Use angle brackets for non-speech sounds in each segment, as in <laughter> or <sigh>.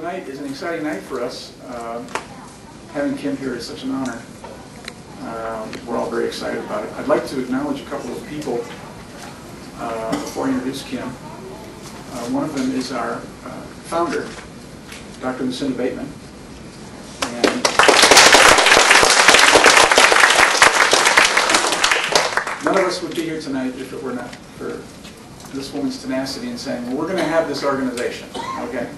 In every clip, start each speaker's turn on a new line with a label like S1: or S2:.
S1: tonight is an exciting night for us. Um, Having Kim here is such an honor. Um, We're all very excited about it. I'd like to acknowledge a couple of people uh, before I introduce Kim. Uh, One of them is our uh, founder, Dr. Lucinda Bateman. And none of us would be here tonight if it were not for this woman's tenacity in saying, well, we're going to have this organization, okay?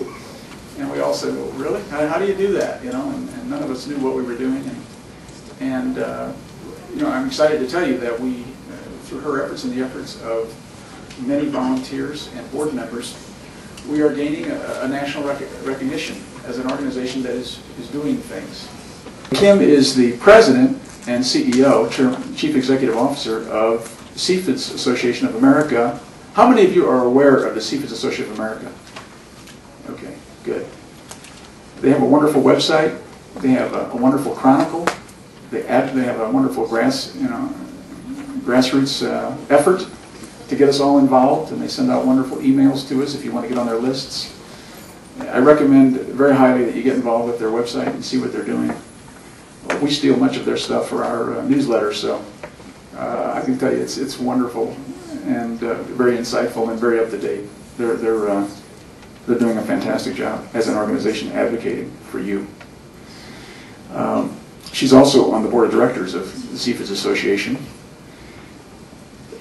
S1: And we all said, well, really? How, do you do that? You know, and, and none of us knew what we were doing. And, and uh, you know, I'm excited to tell you that we, uh, through her efforts and the efforts of many volunteers and board members, we are gaining a, a national rec recognition as an organization that is, is doing things. Kim is the president and CEO, Chief Executive Officer of CFIDS Association of America. How many of you are aware of the CFIDS Association of America? Good. They have a wonderful website. They have a, a wonderful chronicle. They add, they have a wonderful grass, you know, grassroots uh, effort to get us all involved, and they send out wonderful emails to us if you want to get on their lists. I recommend very highly that you get involved with their website and see what they're doing. We steal much of their stuff for our uh, newsletter, so uh, I can tell you it's it's wonderful and uh, very insightful and very up to date. They're they're uh, they're doing a fantastic job as an organization advocating for you. Um, she's also on the board of directors of the CFIDS Association.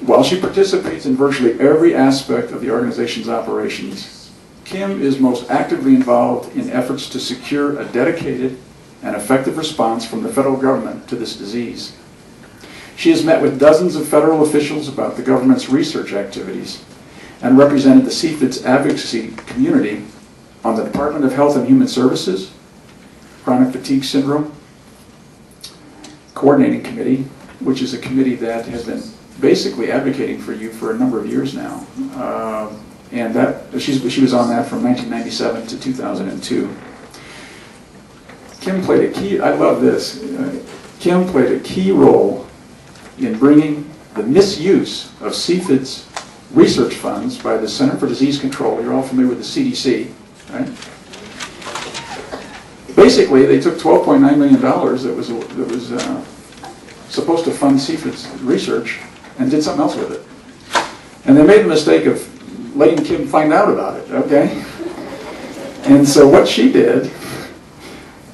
S1: While she participates in virtually every aspect of the organization's operations, Kim is most actively involved in efforts to secure a dedicated and effective response from the federal government to this disease. She has met with dozens of federal officials about the government's research activities and represented the CFIDS advocacy community on the Department of Health and Human Services, Chronic Fatigue Syndrome Coordinating Committee, which is a committee that has been basically advocating for you for a number of years now. Uh, and that she's, she was on that from 1997 to 2002. Kim played a key, I love this, uh, Kim played a key role in bringing the misuse of CFIDS research funds by the Center for Disease Control, you're all familiar with the CDC, right? Basically, they took $12.9 million that was, that was uh, supposed to fund CFIDS research and did something else with it. And they made the mistake of letting Kim find out about it, okay? And so what she did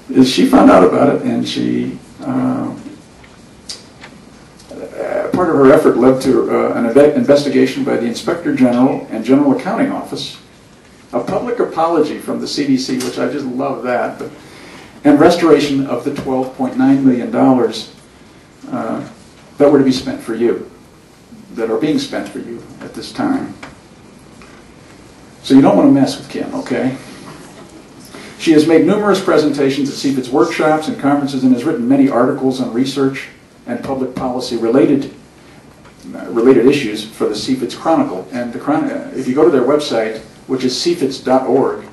S1: is she found out about it and she, uh, part of her effort led to uh, an inve- investigation by the Inspector General and General Accounting Office, a public apology from the CDC, which I just love that, but, and restoration of the $12.9 million uh, that were to be spent for you, that are being spent for you at this time. So you don't want to mess with Kim, okay? She has made numerous presentations at CFIDS workshops and conferences and has written many articles on research and public policy related uh, related issues for the CFIDS Chronicle. And the chron- if you go to their website, which is cfids.org,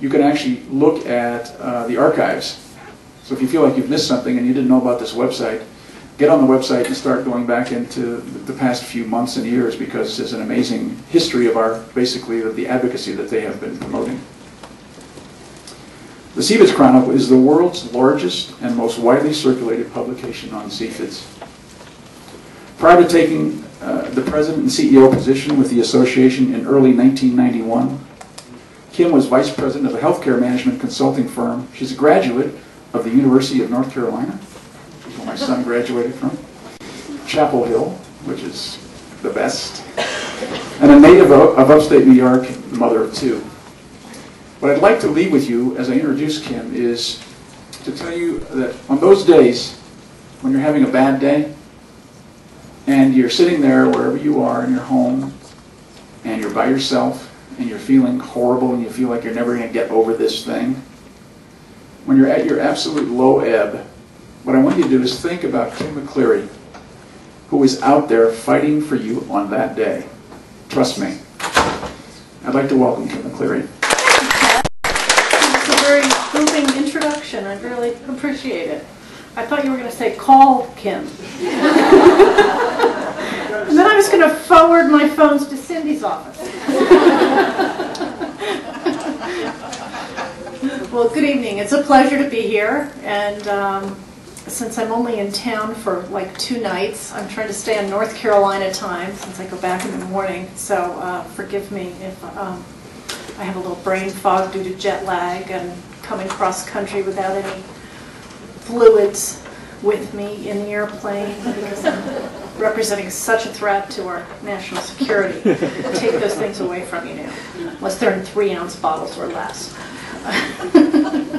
S1: you can actually look at uh, the archives. So if you feel like you've missed something and you didn't know about this website, get on the website and start going back into the past few months and years because there's an amazing history of our, basically, of the advocacy that they have been promoting. The CFIDS Chronicle is the world's largest and most widely circulated publication on CFIDS. Prior to taking uh, the president and CEO position with the association in early 1991, Kim was vice president of a healthcare management consulting firm. She's a graduate of the University of North Carolina, where my son graduated from, Chapel Hill, which is the best, and a native of of upstate New York, the mother of two. What I'd like to leave with you as I introduce Kim is to tell you that on those days when you're having a bad day and you're sitting there wherever you are in your home and you're by yourself and you're feeling horrible and you feel like you're never going to get over this thing, when you're at your absolute low ebb, what I want you to do is think about Kim McCleary, who is out there fighting for you on that day. Trust me. I'd like to welcome Kim McCleary.
S2: It's a very moving introduction. I really appreciate it. I thought you were going to say, call Kim. <laughs> <laughs> And then I was going to forward my phones to Cindy's office. <laughs> Well, good evening. It's a pleasure to be here, and um, since I'm only in town for like two nights, I'm trying to stay on North Carolina time since I go back in the morning. So uh, forgive me if um, I have a little brain fog due to jet lag and coming cross country without any fluids with me in the airplane because I'm representing such a threat to our national security. Take those things away from you now, unless they're in three ounce bottles or less. <laughs>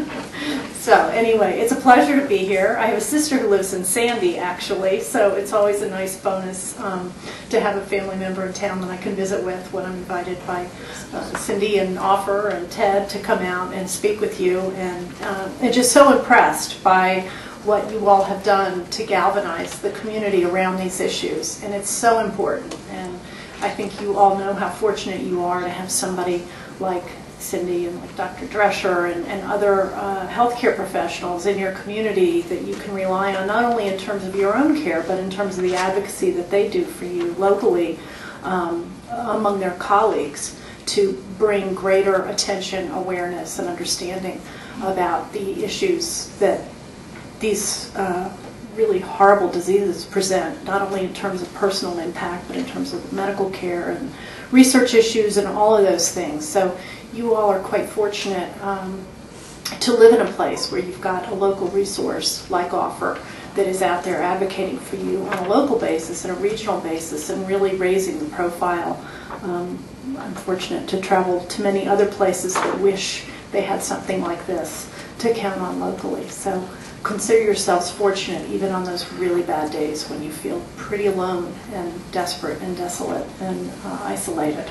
S2: So anyway, it's a pleasure to be here. I have a sister who lives in Sandy, actually, so it's always a nice bonus um, to have a family member in town that I can visit with when I'm invited by uh, Cindy and Offer and Ted to come out and speak with you. And uh, just so impressed by what you all have done to galvanize the community around these issues. And it's so important. And I think you all know how fortunate you are to have somebody like Cindy and like Dr. Drescher and, and other uh, healthcare professionals in your community that you can rely on, not only in terms of your own care, but in terms of the advocacy that they do for you locally um, among their colleagues to bring greater attention, awareness, and understanding about the issues that these uh, really horrible diseases present, not only in terms of personal impact, but in terms of medical care and research issues and all of those things. So you all are quite fortunate um, to live in a place where you've got a local resource like Offer that is out there advocating for you on a local basis and a regional basis and really raising the profile. Um, I'm fortunate to travel to many other places that wish they had something like this to count on locally. So consider yourselves fortunate even on those really bad days when you feel pretty alone and desperate and desolate and uh, isolated.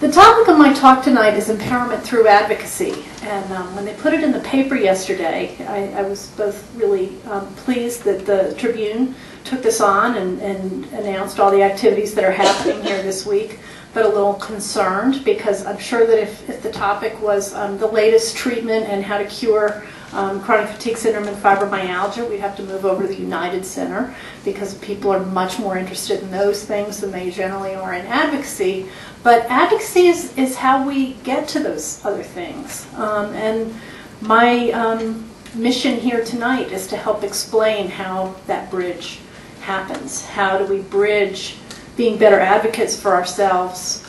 S2: The topic of my talk tonight is empowerment through advocacy. And um, when they put it in the paper yesterday, I, I was both really um, pleased that the Tribune took this on and, and, announced all the activities that are happening here this week, but a little concerned because I'm sure that if, if the topic was um, the latest treatment and how to cure um, chronic fatigue syndrome and fibromyalgia, we'd have to move over to the United Center because people are much more interested in those things than they generally are in advocacy. But advocacy is, is how we get to those other things. Um, and my um, mission here tonight is to help explain how that bridge happens. How do we bridge being better advocates for ourselves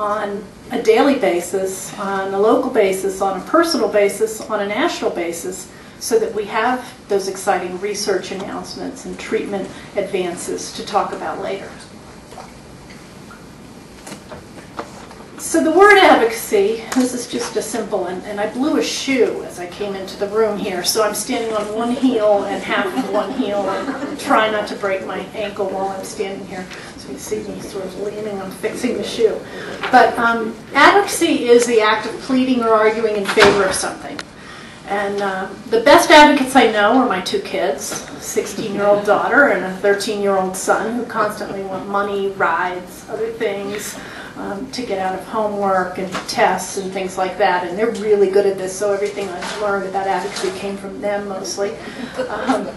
S2: on a daily basis, on a local basis, on a personal basis, on a national basis, so that we have those exciting research announcements and treatment advances to talk about later. So the word advocacy, this is just a simple, and, and, I blew a shoe as I came into the room here, so I'm standing on one heel and half of one heel and try not to break my ankle while I'm standing here. You see me sort of leaning on fixing the shoe. But um, advocacy is the act of pleading or arguing in favor of something. And uh, the best advocates I know are my two kids, a 16-year-old daughter and a 13-year-old son who constantly want money, rides, other things um, to get out of homework and tests and things like that. And they're really good at this, so everything I've learned about advocacy came from them mostly. Um,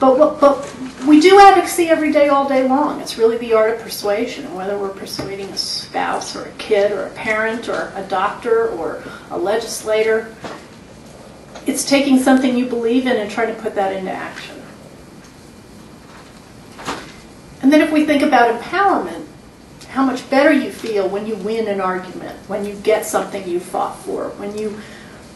S2: but, but we do advocacy every day, all day long. It's really the art of persuasion, whether we're persuading a spouse or a kid or a parent or a doctor or a legislator. It's taking something you believe in and trying to put that into action. And then if we think about empowerment, how much better you feel when you win an argument, when you get something you fought for, when you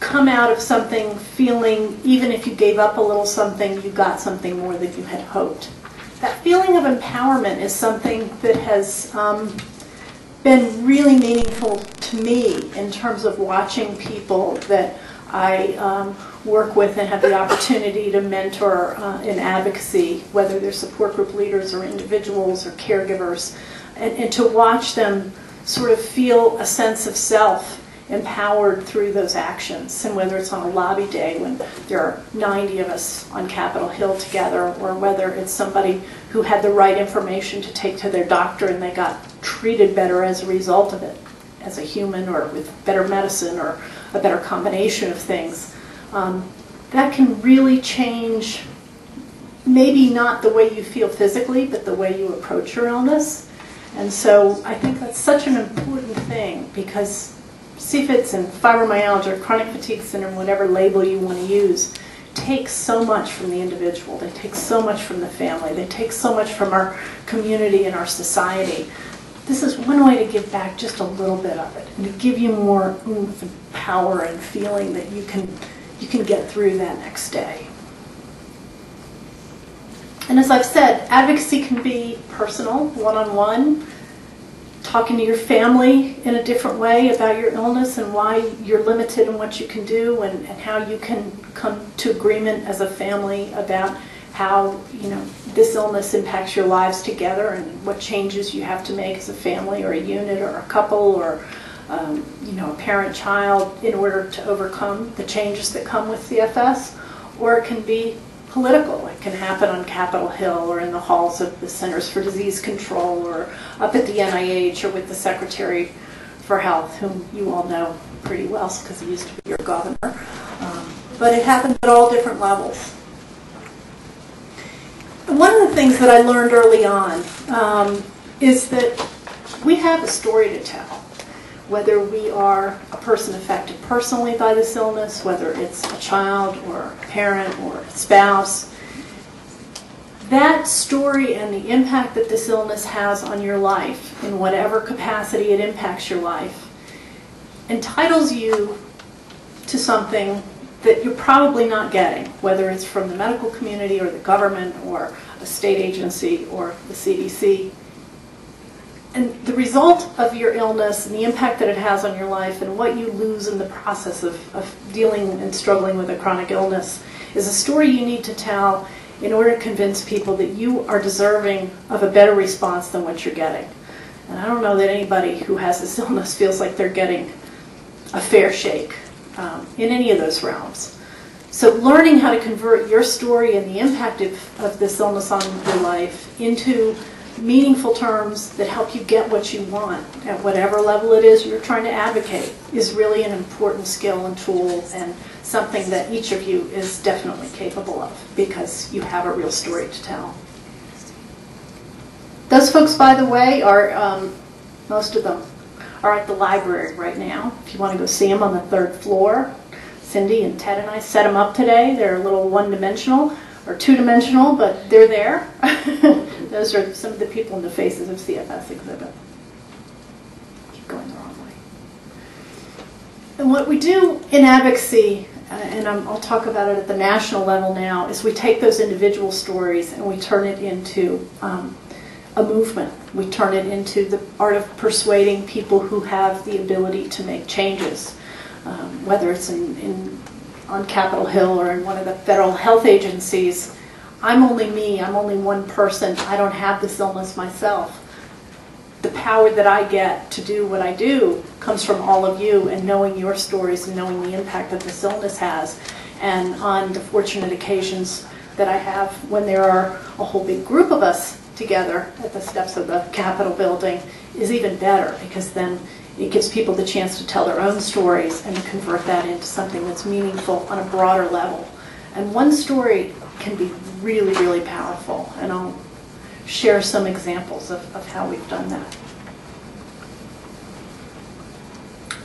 S2: come out of something feeling, even if you gave up a little something, you got something more than you had hoped. That feeling of empowerment is something that has um, been really meaningful to me in terms of watching people that I um, work with and have the opportunity to mentor uh, in advocacy, whether they're support group leaders or individuals or caregivers and, and to watch them sort of feel a sense of self empowered through those actions. And whether it's on a lobby day when there are 90 of us on Capitol Hill together, or whether it's somebody who had the right information to take to their doctor and they got treated better as a result of it, as a human, or with better medicine, or a better combination of things. Um, that can really change maybe not the way you feel physically, but the way you approach your illness. And so I think that's such an important thing because CFIDS and fibromyalgia, chronic fatigue syndrome, whatever label you want to use, take so much from the individual. They take so much from the family. They take so much from our community and our society. This is one way to give back just a little bit of it and to give you more oomph and power and feeling that you can, you can get through that next day. And as I've said, advocacy can be personal, one-on-one, talking to your family in a different way about your illness and why you're limited in what you can do and, and how you can come to agreement as a family about how you know this illness impacts your lives together and what changes you have to make as a family or a unit or a couple or um, you know a parent child in order to overcome the changes that come with CFS or it can be political. It can happen on Capitol Hill or in the halls of the Centers for Disease Control or up at the NIH or with the Secretary for Health, whom you all know pretty well because he used to be your governor. Um, but it happens at all different levels. One of the things that I learned early on um, is that we have a story to tell whether we are a person affected personally by this illness, whether it's a child or a parent or a spouse, that story and the impact that this illness has on your life, in whatever capacity it impacts your life, entitles you to something that you're probably not getting, whether it's from the medical community or the government or a state agency or the CDC and the result of your illness and the impact that it has on your life and what you lose in the process of, of dealing and struggling with a chronic illness is a story you need to tell in order to convince people that you are deserving of a better response than what you're getting. And I don't know that anybody who has this <laughs> illness feels like they're getting a fair shake um, in any of those realms. So learning how to convert your story and the impact of, of this illness on your life into meaningful terms that help you get what you want at whatever level it is you're trying to advocate is really an important skill and tool and something that each of you is definitely capable of because you have a real story to tell. Those folks, by the way, are, um, most of them, are at the library right now. If you want to go see them on the third floor, Cindy and Ted and I set them up today. They're a little one-dimensional or two-dimensional, but they're there. <laughs> Those are some of the people in the faces of CFS exhibit. Keep going the wrong way. And what we do in advocacy, uh, and i will talk about it at the national level now, is we take those individual stories and we turn it into um, a movement. We turn it into the art of persuading people who have the ability to make changes, um, whether it's in, in on Capitol Hill or in one of the federal health agencies. I'm only me, I'm only one person, I don't have this illness myself. The power that I get to do what I do comes from all of you and knowing your stories and knowing the impact that this illness has. And on the fortunate occasions that I have when there are a whole big group of us together at the steps of the Capitol building is even better because then it gives people the chance to tell their own stories and to convert that into something that's meaningful on a broader level. And one story can be really, really powerful. And I'll share some examples of, of how we've done that.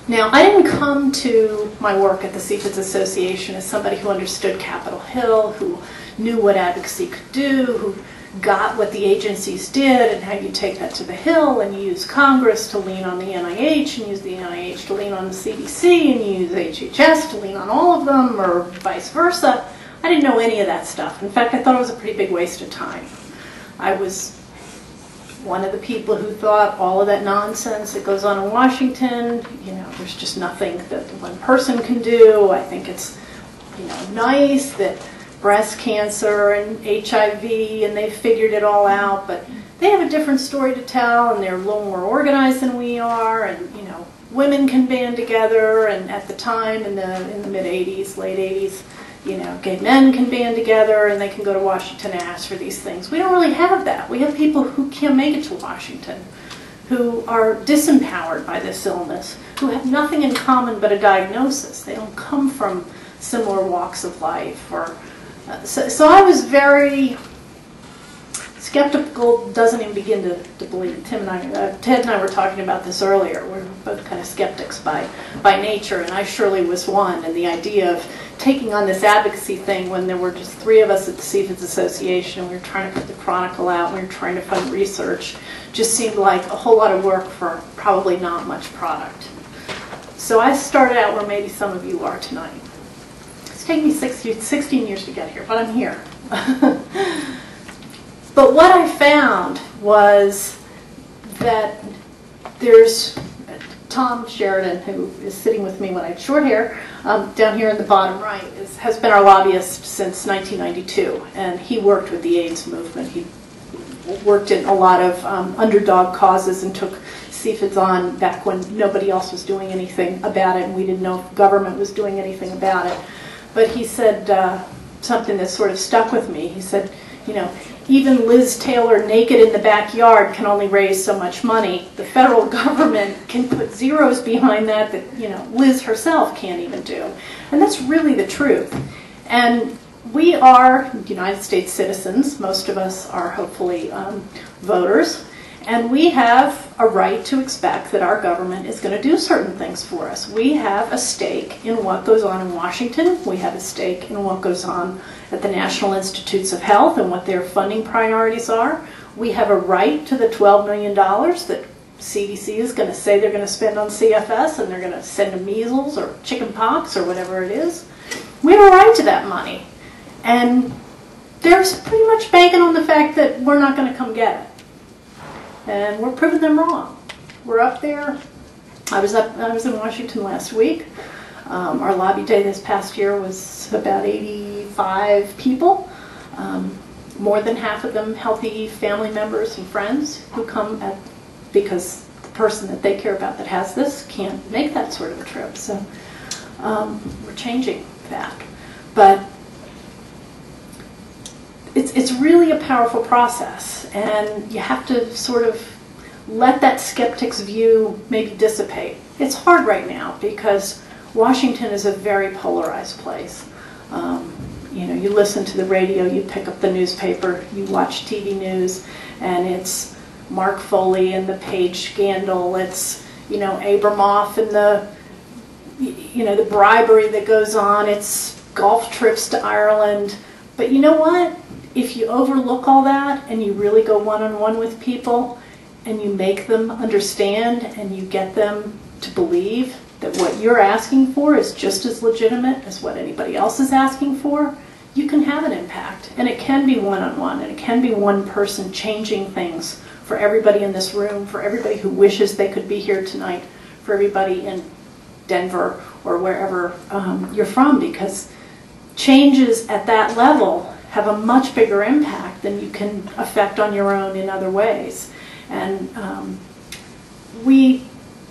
S2: Now, I didn't come to my work at the CFIDS Association as somebody who understood Capitol Hill, who knew what advocacy could do, who got what the agencies did and how you take that to the Hill and you use Congress to lean on the NIH and use the NIH to lean on the CDC and you use HHS to lean on all of them or vice versa. I didn't know any of that stuff. In fact, I thought it was a pretty big waste of time. I was one of the people who thought all of that nonsense that goes on in Washington, you know, there's just nothing that one person can do. I think it's, you know, nice that breast cancer and HIV, and they've figured it all out, but they have a different story to tell, and they're a little more organized than we are, and you know, women can band together, and at the time in the in the mid 80s, late 80s, you know, gay men can band together and they can go to Washington and ask for these things. We don't really have that. We have people who can't make it to Washington, who are disempowered by this illness, who have nothing in common but a diagnosis. They don't come from similar walks of life or so, so I was very skeptical doesn't even begin to, to believe. Tim and I, uh, Ted and I were talking about this earlier. We're both kind of skeptics by, by nature, and I surely was one. And the idea of taking on this advocacy thing when there were just three of us at the CFIDS Association, we were trying to put the Chronicle out, we were trying to fund research, just seemed like a whole lot of work for probably not much product. So I started out where maybe some of you are tonight. It's taken me six, 16 years to get here, but I'm here. <laughs> but what I found was that there's Tom Sheridan, who is sitting with me when I had short hair, um, down here in the bottom right, is, has been our lobbyist since 1992, and he worked with the AIDS movement. He worked in a lot of um, underdog causes and took CFIDS on back when nobody else was doing anything about it, and we didn't know if government was doing anything about it. But he said uh, something that sort of stuck with me. He said, you know, even Liz Taylor naked in the backyard can only raise so much money. The federal <laughs> government can put zeros behind that that, you know, Liz herself can't even do. And that's really the truth. And we are United States citizens. Most of us are hopefully um, voters. And we have a right to expect that our government is going to do certain things for us. We have a stake in what goes on in Washington. We have a stake in what goes on at the National Institutes of Health and what their funding priorities are. We have a right to the $12 million that CDC is going to say they're going to spend on CFS and they're going to send to measles or chicken pox or whatever it is. We have a right to that money. And they're pretty much banking on the fact that we're not going to come get it and we're proving them wrong. We're up there. I was up. I was in Washington last week. Um, our lobby day this past year was about 85 people. Um, more than half of them healthy family members and friends who come at because the person that they care about that has this can't make that sort of a trip. So um, we're changing that, but it's, it's really a powerful process, and you have to sort of let that skeptic's view maybe dissipate. It's hard right now because Washington is a very polarized place. Um, you know, you listen to the radio, you pick up the newspaper, you watch TV news, and it's Mark Foley and the Page scandal. It's you know Abramoff and the you know the bribery that goes on. It's golf trips to Ireland. But you know what? If you overlook all that and you really go one on one with people and you make them understand and you get them to believe that what you're asking for is just as legitimate as what anybody else is asking for, you can have an impact. And it can be one on one and it can be one person changing things for everybody in this room, for everybody who wishes they could be here tonight, for everybody in Denver or wherever um, you're from, because changes at that level have a much bigger impact than you can affect on your own in other ways. And um, we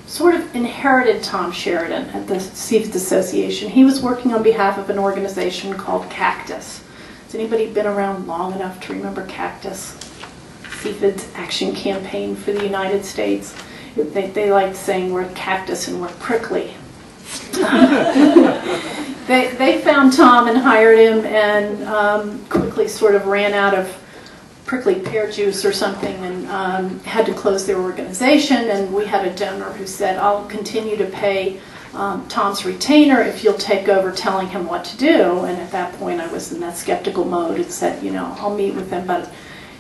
S2: sort of inherited Tom Sheridan at the CFIDS Association. He was working on behalf of an organization called Cactus. Has anybody been around long enough to remember Cactus? CFIDS Action Campaign for the United States. They, they like saying we're cactus and we're prickly. <laughs> they, they found Tom and hired him and um, quickly sort of ran out of prickly pear juice or something and um, had to close their organization. And we had a donor who said, I'll continue to pay um, Tom's retainer if you'll take over telling him what to do. And at that point, I was in that skeptical mode and said, you know, I'll meet with him, but,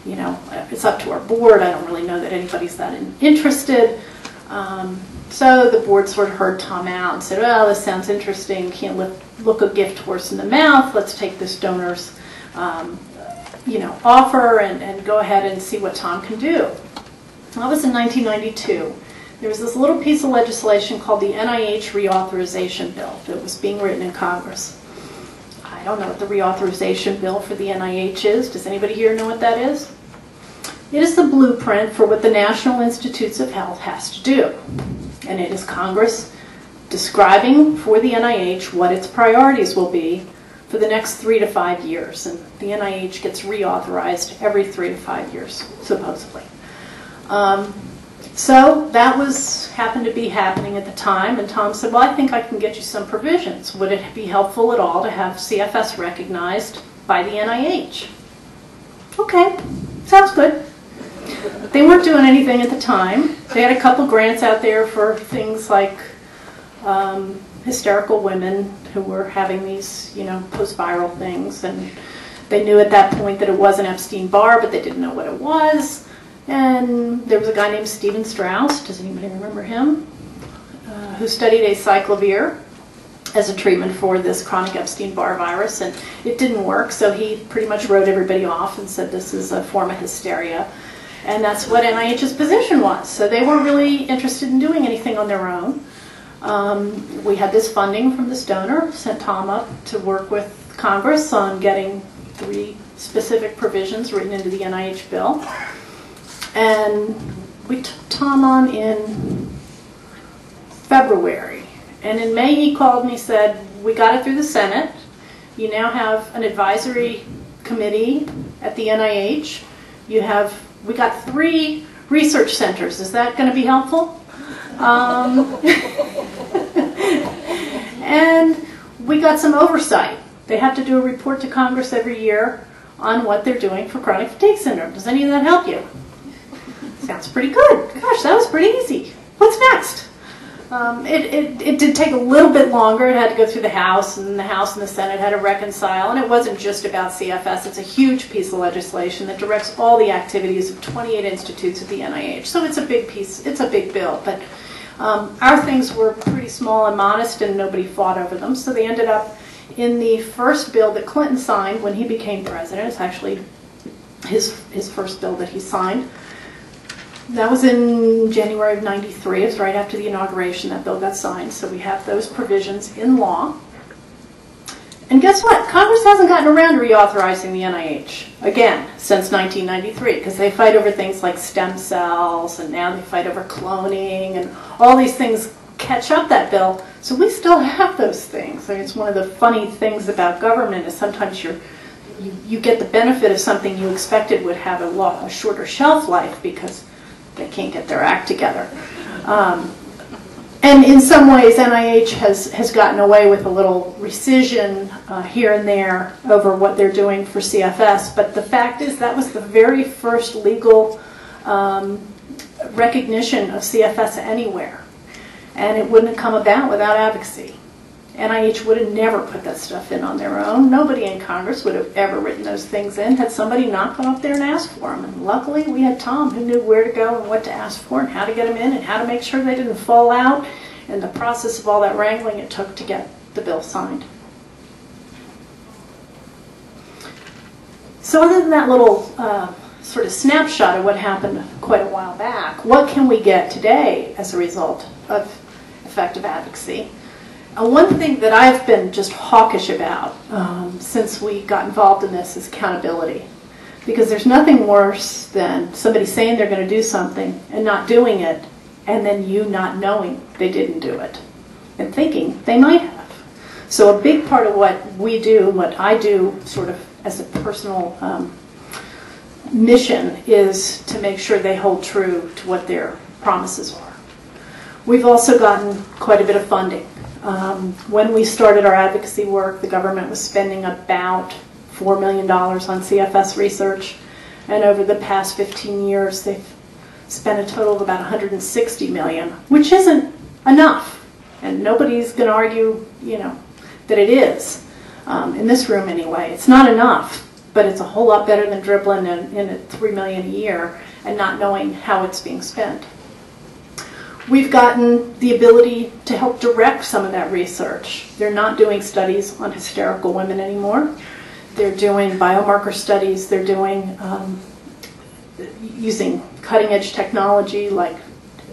S2: you know, it's up to our board. I don't really know that anybody's that interested. Um, so the board sort of heard Tom out and said, well, this sounds interesting. Can't look, look a gift horse in the mouth. Let's take this donor's um, you know, offer and, and go ahead and see what Tom can do. That was in 1992. There was this little piece of legislation called the NIH Reauthorization Bill that was being written in Congress. I don't know what the reauthorization bill for the NIH is. Does anybody here know what that is? It is the blueprint for what the National Institutes of Health has to do and it is Congress describing for the NIH what its priorities will be for the next three to five years. And the NIH gets reauthorized every three to five years, supposedly. Um, so that was happened to be happening at the time, and Tom said, "Well, I think I can get you some provisions. Would it be helpful at all to have CFS recognized by the NIH?" Okay, sounds good. They weren't doing anything at the time. They had a couple grants out there for things like um, hysterical women who were having these, you know, post-viral things, and they knew at that point that it was an Epstein-Barr, but they didn't know what it was. And there was a guy named Stephen Straus. Does anybody remember him? Uh, who studied acyclovir as a treatment for this chronic Epstein-Barr virus, and it didn't work. So he pretty much wrote everybody off and said this is a form of hysteria. And that's what NIH's position was. So they weren't really interested in doing anything on their own. Um, we had this funding from this donor, sent Tom up to work with Congress on getting three specific provisions written into the NIH bill. And we took Tom on in February. And in May, he called and he said, We got it through the Senate. You now have an advisory committee at the NIH. You have, we got three research centers. Is that going to be helpful? Um, <laughs> and we got some oversight. They have to do a report to Congress every year on what they're doing for chronic fatigue syndrome. Does any of that help you? Sounds pretty good. Gosh, that was pretty easy. What's next? Um, it, it, it did take a little bit longer. It had to go through the House, and the House and the Senate had to reconcile. And it wasn't just about CFS. It's a huge piece of legislation that directs all the activities of 28 institutes at the NIH. So it's a big piece. It's a big bill. But um, our things were pretty small and modest, and nobody fought over them. So they ended up in the first bill that Clinton signed when he became president. It's actually his, his first bill that he signed. That was in January of 93. It was right after the inauguration that bill got signed. So we have those provisions in law. And guess what? Congress hasn't gotten around to reauthorizing the NIH again since 1993 because they fight over things like stem cells and now they fight over cloning and all these things catch up that bill. So we still have those things. I mean, it's one of the funny things about government is sometimes you're, you, you get the benefit of something you expected would have a, lot, a shorter shelf life because they can't get their act together. Um, and in some ways, NIH has, has gotten away with a little rescission uh, here and there over what they're doing for CFS. But the fact is, that was the very first legal um, recognition of CFS anywhere. And it wouldn't have come about without advocacy. NIH would have never put that stuff in on their own. Nobody in Congress would have ever written those things in had somebody not gone up there and asked for them. And luckily, we had Tom who knew where to go and what to ask for and how to get them in and how to make sure they didn't fall out and the process of all that wrangling it took to get the bill signed. So other than that little uh, sort of snapshot of what happened quite a while back, what can we get today as a result of effective advocacy? Uh, one thing that I've been just hawkish about um, since we got involved in this is accountability. Because there's nothing worse than somebody saying they're going to do something and not doing it, and then you not knowing they didn't do it and thinking they might have. So, a big part of what we do, what I do sort of as a personal um, mission, is to make sure they hold true to what their promises are. We've also gotten quite a bit of funding. Um, when we started our advocacy work, the government was spending about $4 million on CFS research, and over the past 15 years, they've spent a total of about 160 million, which isn't enough, and nobody's going to argue, you know, that it is. Um, in this room, anyway, it's not enough, but it's a whole lot better than dribbling in, in at three million a year and not knowing how it's being spent. We've gotten the ability to help direct some of that research. They're not doing studies on hysterical women anymore. They're doing biomarker studies. They're doing um, using cutting edge technology like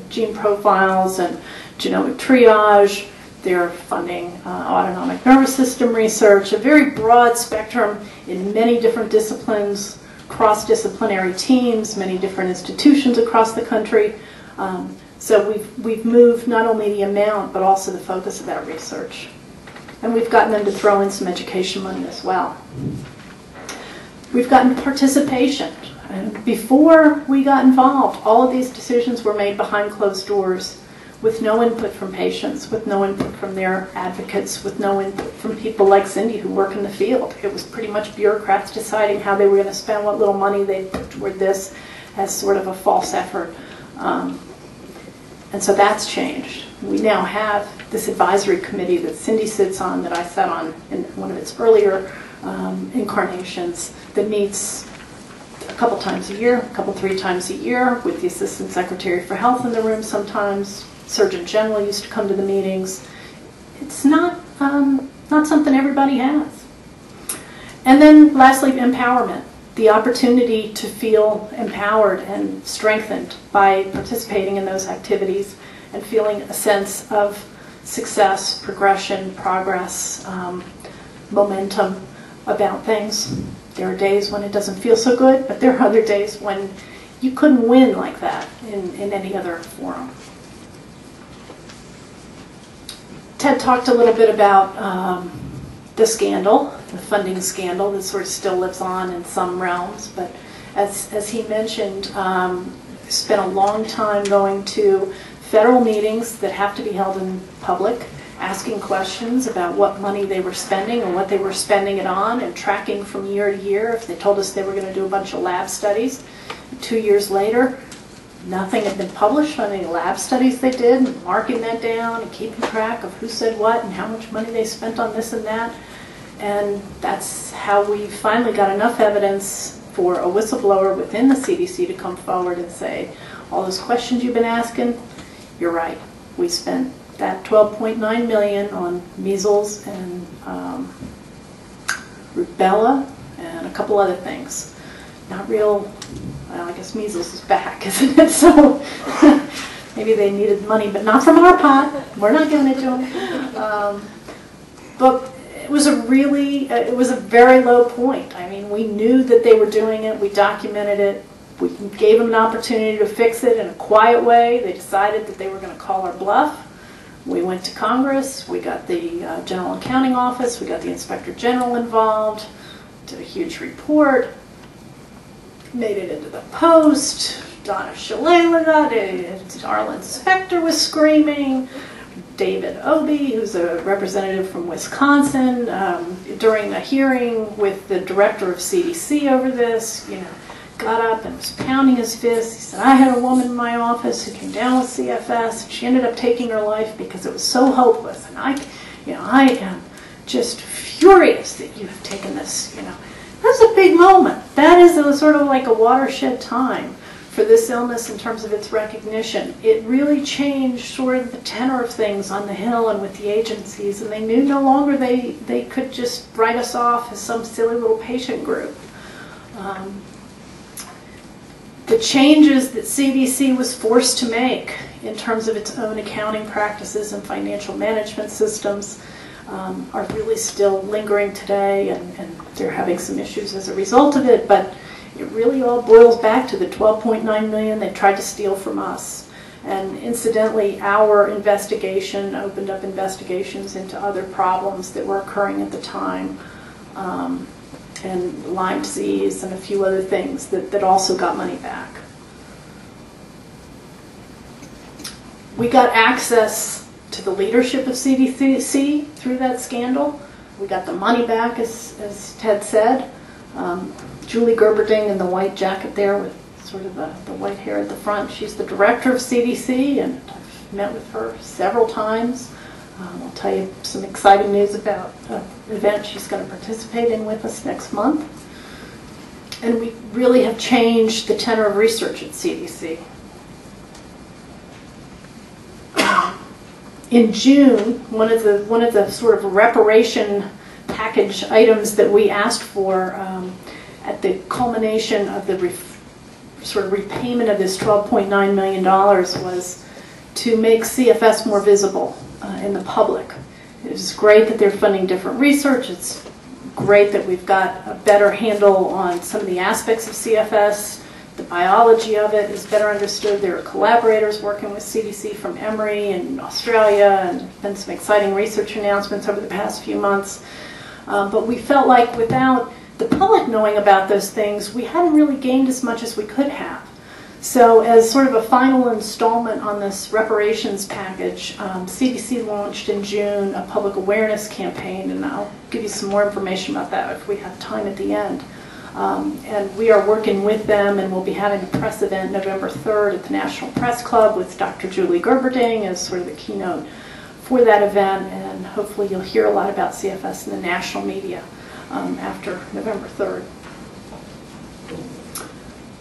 S2: gene profiles and genomic triage. They're funding uh, autonomic nervous system research, a very broad spectrum in many different disciplines, cross disciplinary teams, many different institutions across the country. Um, so we've, we've moved not only the amount, but also the focus of that research. And we've gotten them to throw in some education money as well. We've gotten participation. And before we got involved, all of these decisions were made behind closed doors with no input from patients, with no input from their advocates, with no input from people like Cindy who work in the field. It was pretty much bureaucrats deciding how they were going to spend what little money they put toward this as sort of a false effort. Um, and so that's changed. We now have this advisory committee that Cindy sits on, that I sat on in one of its earlier um, incarnations, that meets a couple times a year, a couple, three times a year, with the Assistant Secretary for Health in the room sometimes. Surgeon General used to come to the meetings. It's not, um, not something everybody has. And then lastly, empowerment. The opportunity to feel empowered and strengthened by participating in those activities and feeling a sense of success, progression, progress, um, momentum about things. There are days when it doesn't feel so good, but there are other days when you couldn't win like that in, in any other forum. Ted talked a little bit about um, the scandal, the funding scandal that sort of still lives on in some realms, but as, as he mentioned, um, spent a long time going to federal meetings that have to be held in public, asking questions about what money they were spending and what they were spending it on, and tracking from year to year. If they told us they were going to do a bunch of lab studies, two years later, nothing had been published on any lab studies they did, and marking that down and keeping track of who said what and how much money they spent on this and that. And that's how we finally got enough evidence for a whistleblower within the CDC to come forward and say, all those questions you've been asking, you're right. We spent that 12.9 million on measles and um, rubella and a couple other things. Not real, well, I guess measles is back, <laughs> isn't it? So <laughs> maybe they needed money, but not from our pot. We're not giving it to them. Um, but it was a really, uh, it was a very low point. I mean, we knew that they were doing it. We documented it. We gave them an opportunity to fix it in a quiet way. They decided that they were going to call our bluff. We went to Congress. We got the uh, General Accounting Office. We got the Inspector General involved. Did a huge report. Made it into the Post. Donna Shalala. Arlen Specter was screaming. David Obey, who's a representative from Wisconsin, um, during a hearing with the director of CDC over this, you know, got up and was pounding his fist. He said, I had a woman in my office who came down with CFS. And she ended up taking her life because it was so hopeless. And I, you know, I am just furious that you have taken this, you know. That's a big moment. That is a, sort of like a watershed time for this illness in terms of its recognition. It really changed sort of the tenor of things on the Hill and with the agencies, and they knew no longer they, they could just write us off as some silly little patient group. Um, the changes that CDC was forced to make in terms of its own accounting practices and financial management systems um, are really still lingering today, and, and they're having some issues as a result of it, but it really all boils back to the 12.9 million they tried to steal from us. And incidentally, our investigation opened up investigations into other problems that were occurring at the time, um, and Lyme disease and a few other things that, that also got money back. We got access to the leadership of CDC through that scandal. We got the money back, as, as Ted said. Um, Julie Gerberding in the white jacket there with sort of the, the white hair at the front. She's the director of CDC, and I've met with her several times. Um, I'll tell you some exciting news about an event she's going to participate in with us next month. And we really have changed the tenor of research at CDC. In June, one of the one of the sort of reparation package items that we asked for um, at the culmination of the sort of repayment of this $12.9 million was to make CFS more visible uh, in the public. It's great that they're funding different research. It's great that we've got a better handle on some of the aspects of CFS. The biology of it is better understood. There are collaborators working with CDC from Emory and Australia, and been some exciting research announcements over the past few months. Um, but we felt like without the public knowing about those things, we hadn't really gained as much as we could have. So as sort of a final installment on this reparations package, um, CDC launched in June a public awareness campaign, and I'll give you some more information about that if we have time at the end. Um, and we are working with them, and we'll be having a press event November 3rd at the National Press Club with Dr. Julie Gerberding as sort of the keynote for that event, and hopefully you'll hear a lot about CFS in the national media um, after November 3rd.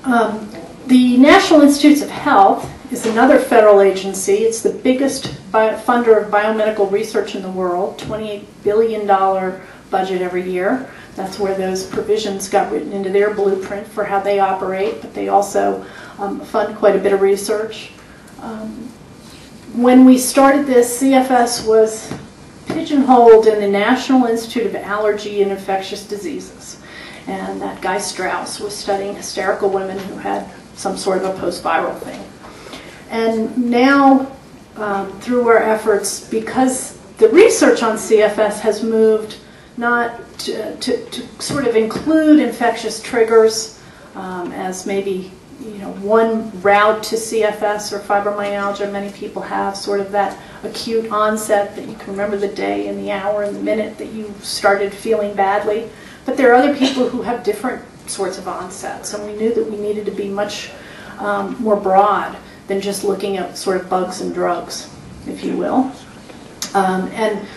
S2: Um, the National Institutes of Health is another federal agency. It's the biggest funder of biomedical research in the world, $28 billion budget every year. That's where those provisions got written into their blueprint for how they operate, but they also um, fund quite a bit of research. Um, when we started this, CFS was pigeonholed in the National Institute of Allergy and Infectious Diseases. And that guy Straus was studying hysterical women who had some sort of a post-viral thing. And now, um, through our efforts, because the research on CFS has moved not to, to, to sort of include infectious triggers um, as maybe you know one route to CFS or fibromyalgia. Many people have sort of that acute onset that you can remember the day and the hour and the minute that you started feeling badly. But there are other people who have different sorts of onsets, and we knew that we needed to be much um, more broad than just looking at sort of bugs and drugs, if you will. Um, and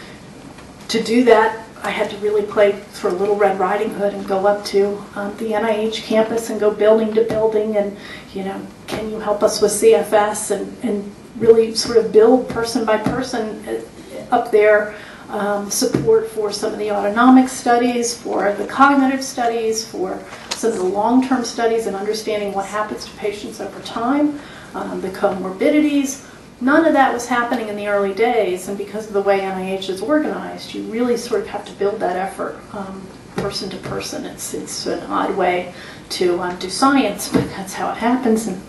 S2: to do that, I had to really play of Little Red Riding Hood and go up to um, the NIH campus and go building to building and, you know, can you help us with CFS and, and really sort of build person by person uh, up there um, support for some of the autonomic studies, for the cognitive studies, for some of the long-term studies and understanding what happens to patients over time, um, the comorbidities. None of that was happening in the early days, and because of the way NIH is organized, you really sort of have to build that effort um, person to person. It's, it's an odd way to um, do science, but that's how it happens, and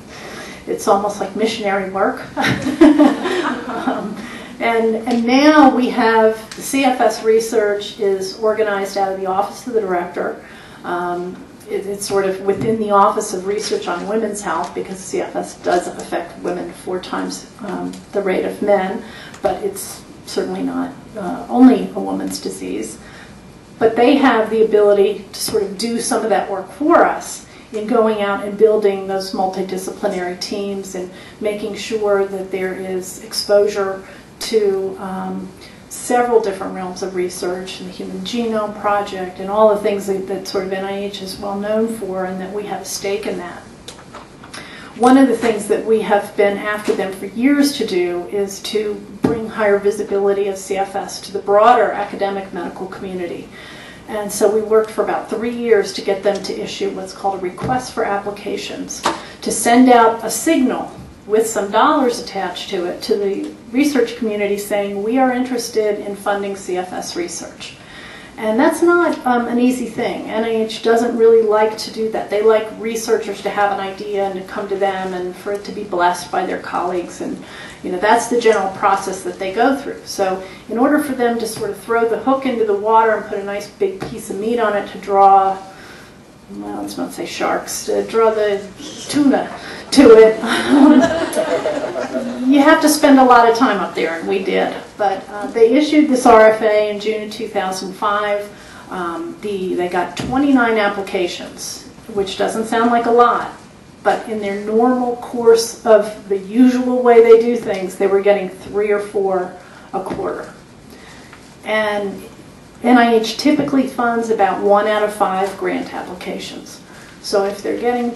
S2: it's almost like missionary work. <laughs> um, and, and now we have the CFS research is organized out of the Office of the Director. Um, it, it's sort of within the Office of Research on Women's Health because CFS does affect women four times um, the rate of men, but it's certainly not uh, only a woman's disease. But they have the ability to sort of do some of that work for us in going out and building those multidisciplinary teams and making sure that there is exposure to um, several different realms of research, and the Human Genome Project, and all the things that, that sort of NIH is well known for, and that we have a stake in that. One of the things that we have been after them for years to do is to bring higher visibility of CFS to the broader academic medical community. And so we worked for about three years to get them to issue what's called a request for applications to send out a signal with some dollars attached to it to the research community saying we are interested in funding CFS research. And that's not um, an easy thing. NIH doesn't really like to do that. They like researchers to have an idea and to come to them and for it to be blessed by their colleagues. And you know that's the general process that they go through. So in order for them to sort of throw the hook into the water and put a nice big piece of meat on it to draw, well, let's not say sharks, to draw the tuna to it. <laughs> you have to spend a lot of time up there, and we did. But uh, they issued this RFA in June of 2005. Um, the, they got 29 applications, which doesn't sound like a lot, but in their normal course of the usual way they do things, they were getting three or four a quarter. And NIH typically funds about one out of five grant applications. So if they're getting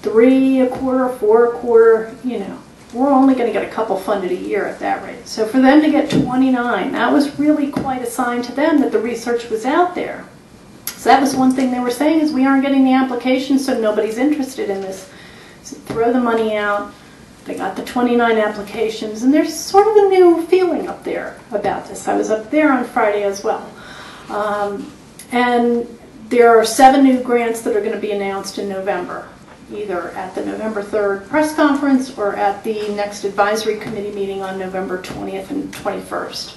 S2: three a quarter, four a quarter, you know, we're only going to get a couple funded a year at that rate. So for them to get 29, that was really quite a sign to them that the research was out there. So that was one thing they were saying is we aren't getting the applications, so nobody's interested in this. So throw the money out. They got the 29 applications, and there's sort of a new feeling up there about this. I was up there on Friday as well. Um, and there are seven new grants that are going to be announced in November either at the November 3rd press conference or at the next advisory committee meeting on November 20th and 21st.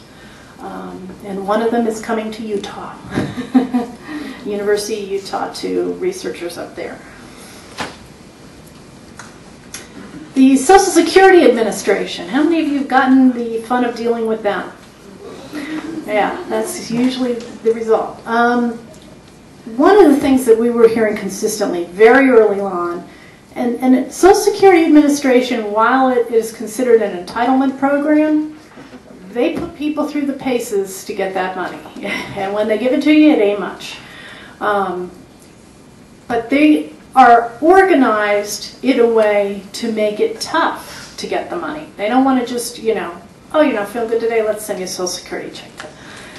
S2: Um, and one of them is coming to Utah, <laughs> University of Utah, to researchers up there. The Social Security Administration, how many of you have gotten the fun of dealing with them? Yeah, that's usually the result. Um, one of the things that we were hearing consistently very early on, and, and Social Security Administration, while it is considered an entitlement program, they put people through the paces to get that money. <laughs> And when they give it to you, it ain't much. Um, but they are organized in a way to make it tough to get the money. They don't want to just, you know, oh, you're not feeling good today, let's send you a Social Security check.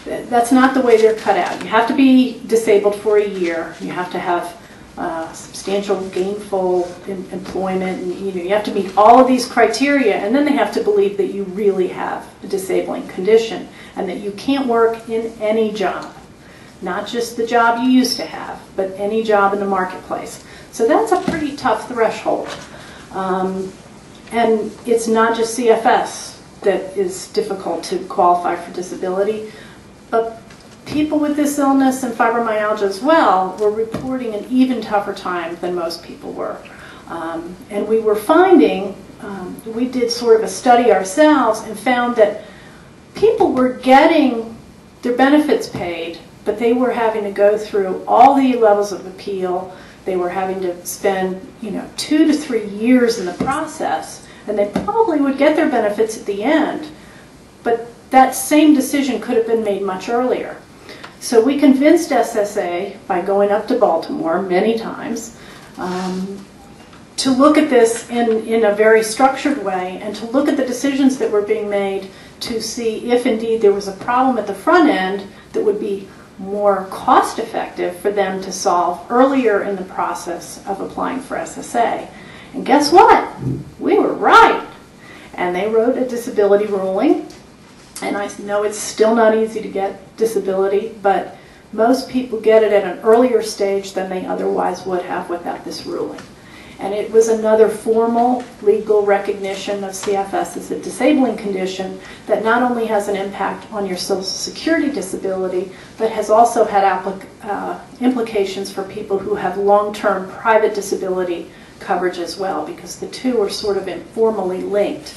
S2: That's not the way they're cut out. You have to be disabled for a year. You have to have uh, substantial gainful em- employment, and you know you have to meet all of these criteria, and then they have to believe that you really have a disabling condition and that you can't work in any job, not just the job you used to have, but any job in the marketplace. So that's a pretty tough threshold, um, and it's not just CFS that is difficult to qualify for disability. But people with this illness and fibromyalgia as well were reporting an even tougher time than most people were. Um, and we were finding, um, we did sort of a study ourselves and found that people were getting their benefits paid, but they were having to go through all the levels of appeal. They were having to spend, you know, two to three years in the process, and they probably would get their benefits at the end, but that same decision could have been made much earlier. So we convinced SSA by going up to Baltimore many times um, to look at this in, in a very structured way and to look at the decisions that were being made to see if indeed there was a problem at the front end that would be more cost effective for them to solve earlier in the process of applying for SSA. And guess what? We were right. And they wrote a disability ruling and I know it's still not easy to get disability, but most people get it at an earlier stage than they otherwise would have without this ruling. And it was another formal legal recognition of CFS as a disabling condition that not only has an impact on your Social Security disability, but has also had uh, implications for people who have long term private disability coverage as well, because the two are sort of informally linked.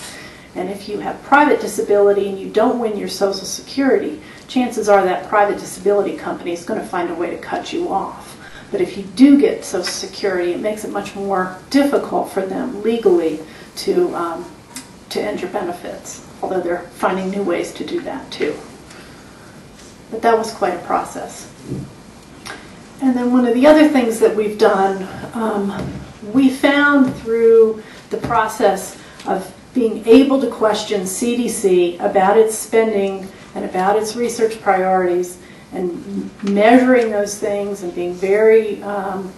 S2: And if you have private disability and you don't win your Social Security, chances are that private disability company is going to find a way to cut you off. But if you do get Social Security, it makes it much more difficult for them legally to, um, to end your benefits, although they're finding new ways to do that too. But that was quite a process. And then one of the other things that we've done, um, we found through the process of being able to question CDC about its spending and about its research priorities and measuring those things and being very um,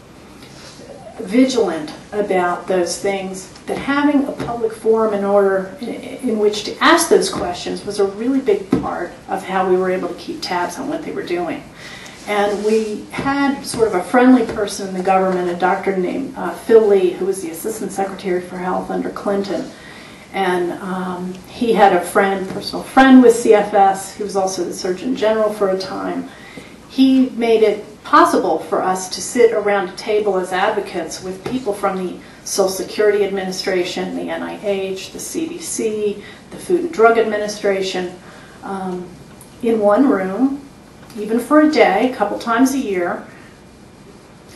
S2: vigilant about those things, that having a public forum in order in, which to ask those questions was a really big part of how we were able to keep tabs on what they were doing. And we had sort of a friendly person in the government, a doctor named uh, Phil Lee, who was the Assistant Secretary for Health under Clinton, and um, he had a friend, personal friend with CFS. He was also the Surgeon General for a time. He made it possible for us to sit around a table as advocates with people from the Social Security Administration, the NIH, the CDC, the Food and Drug Administration, um, in one room, even for a day, a couple times a year,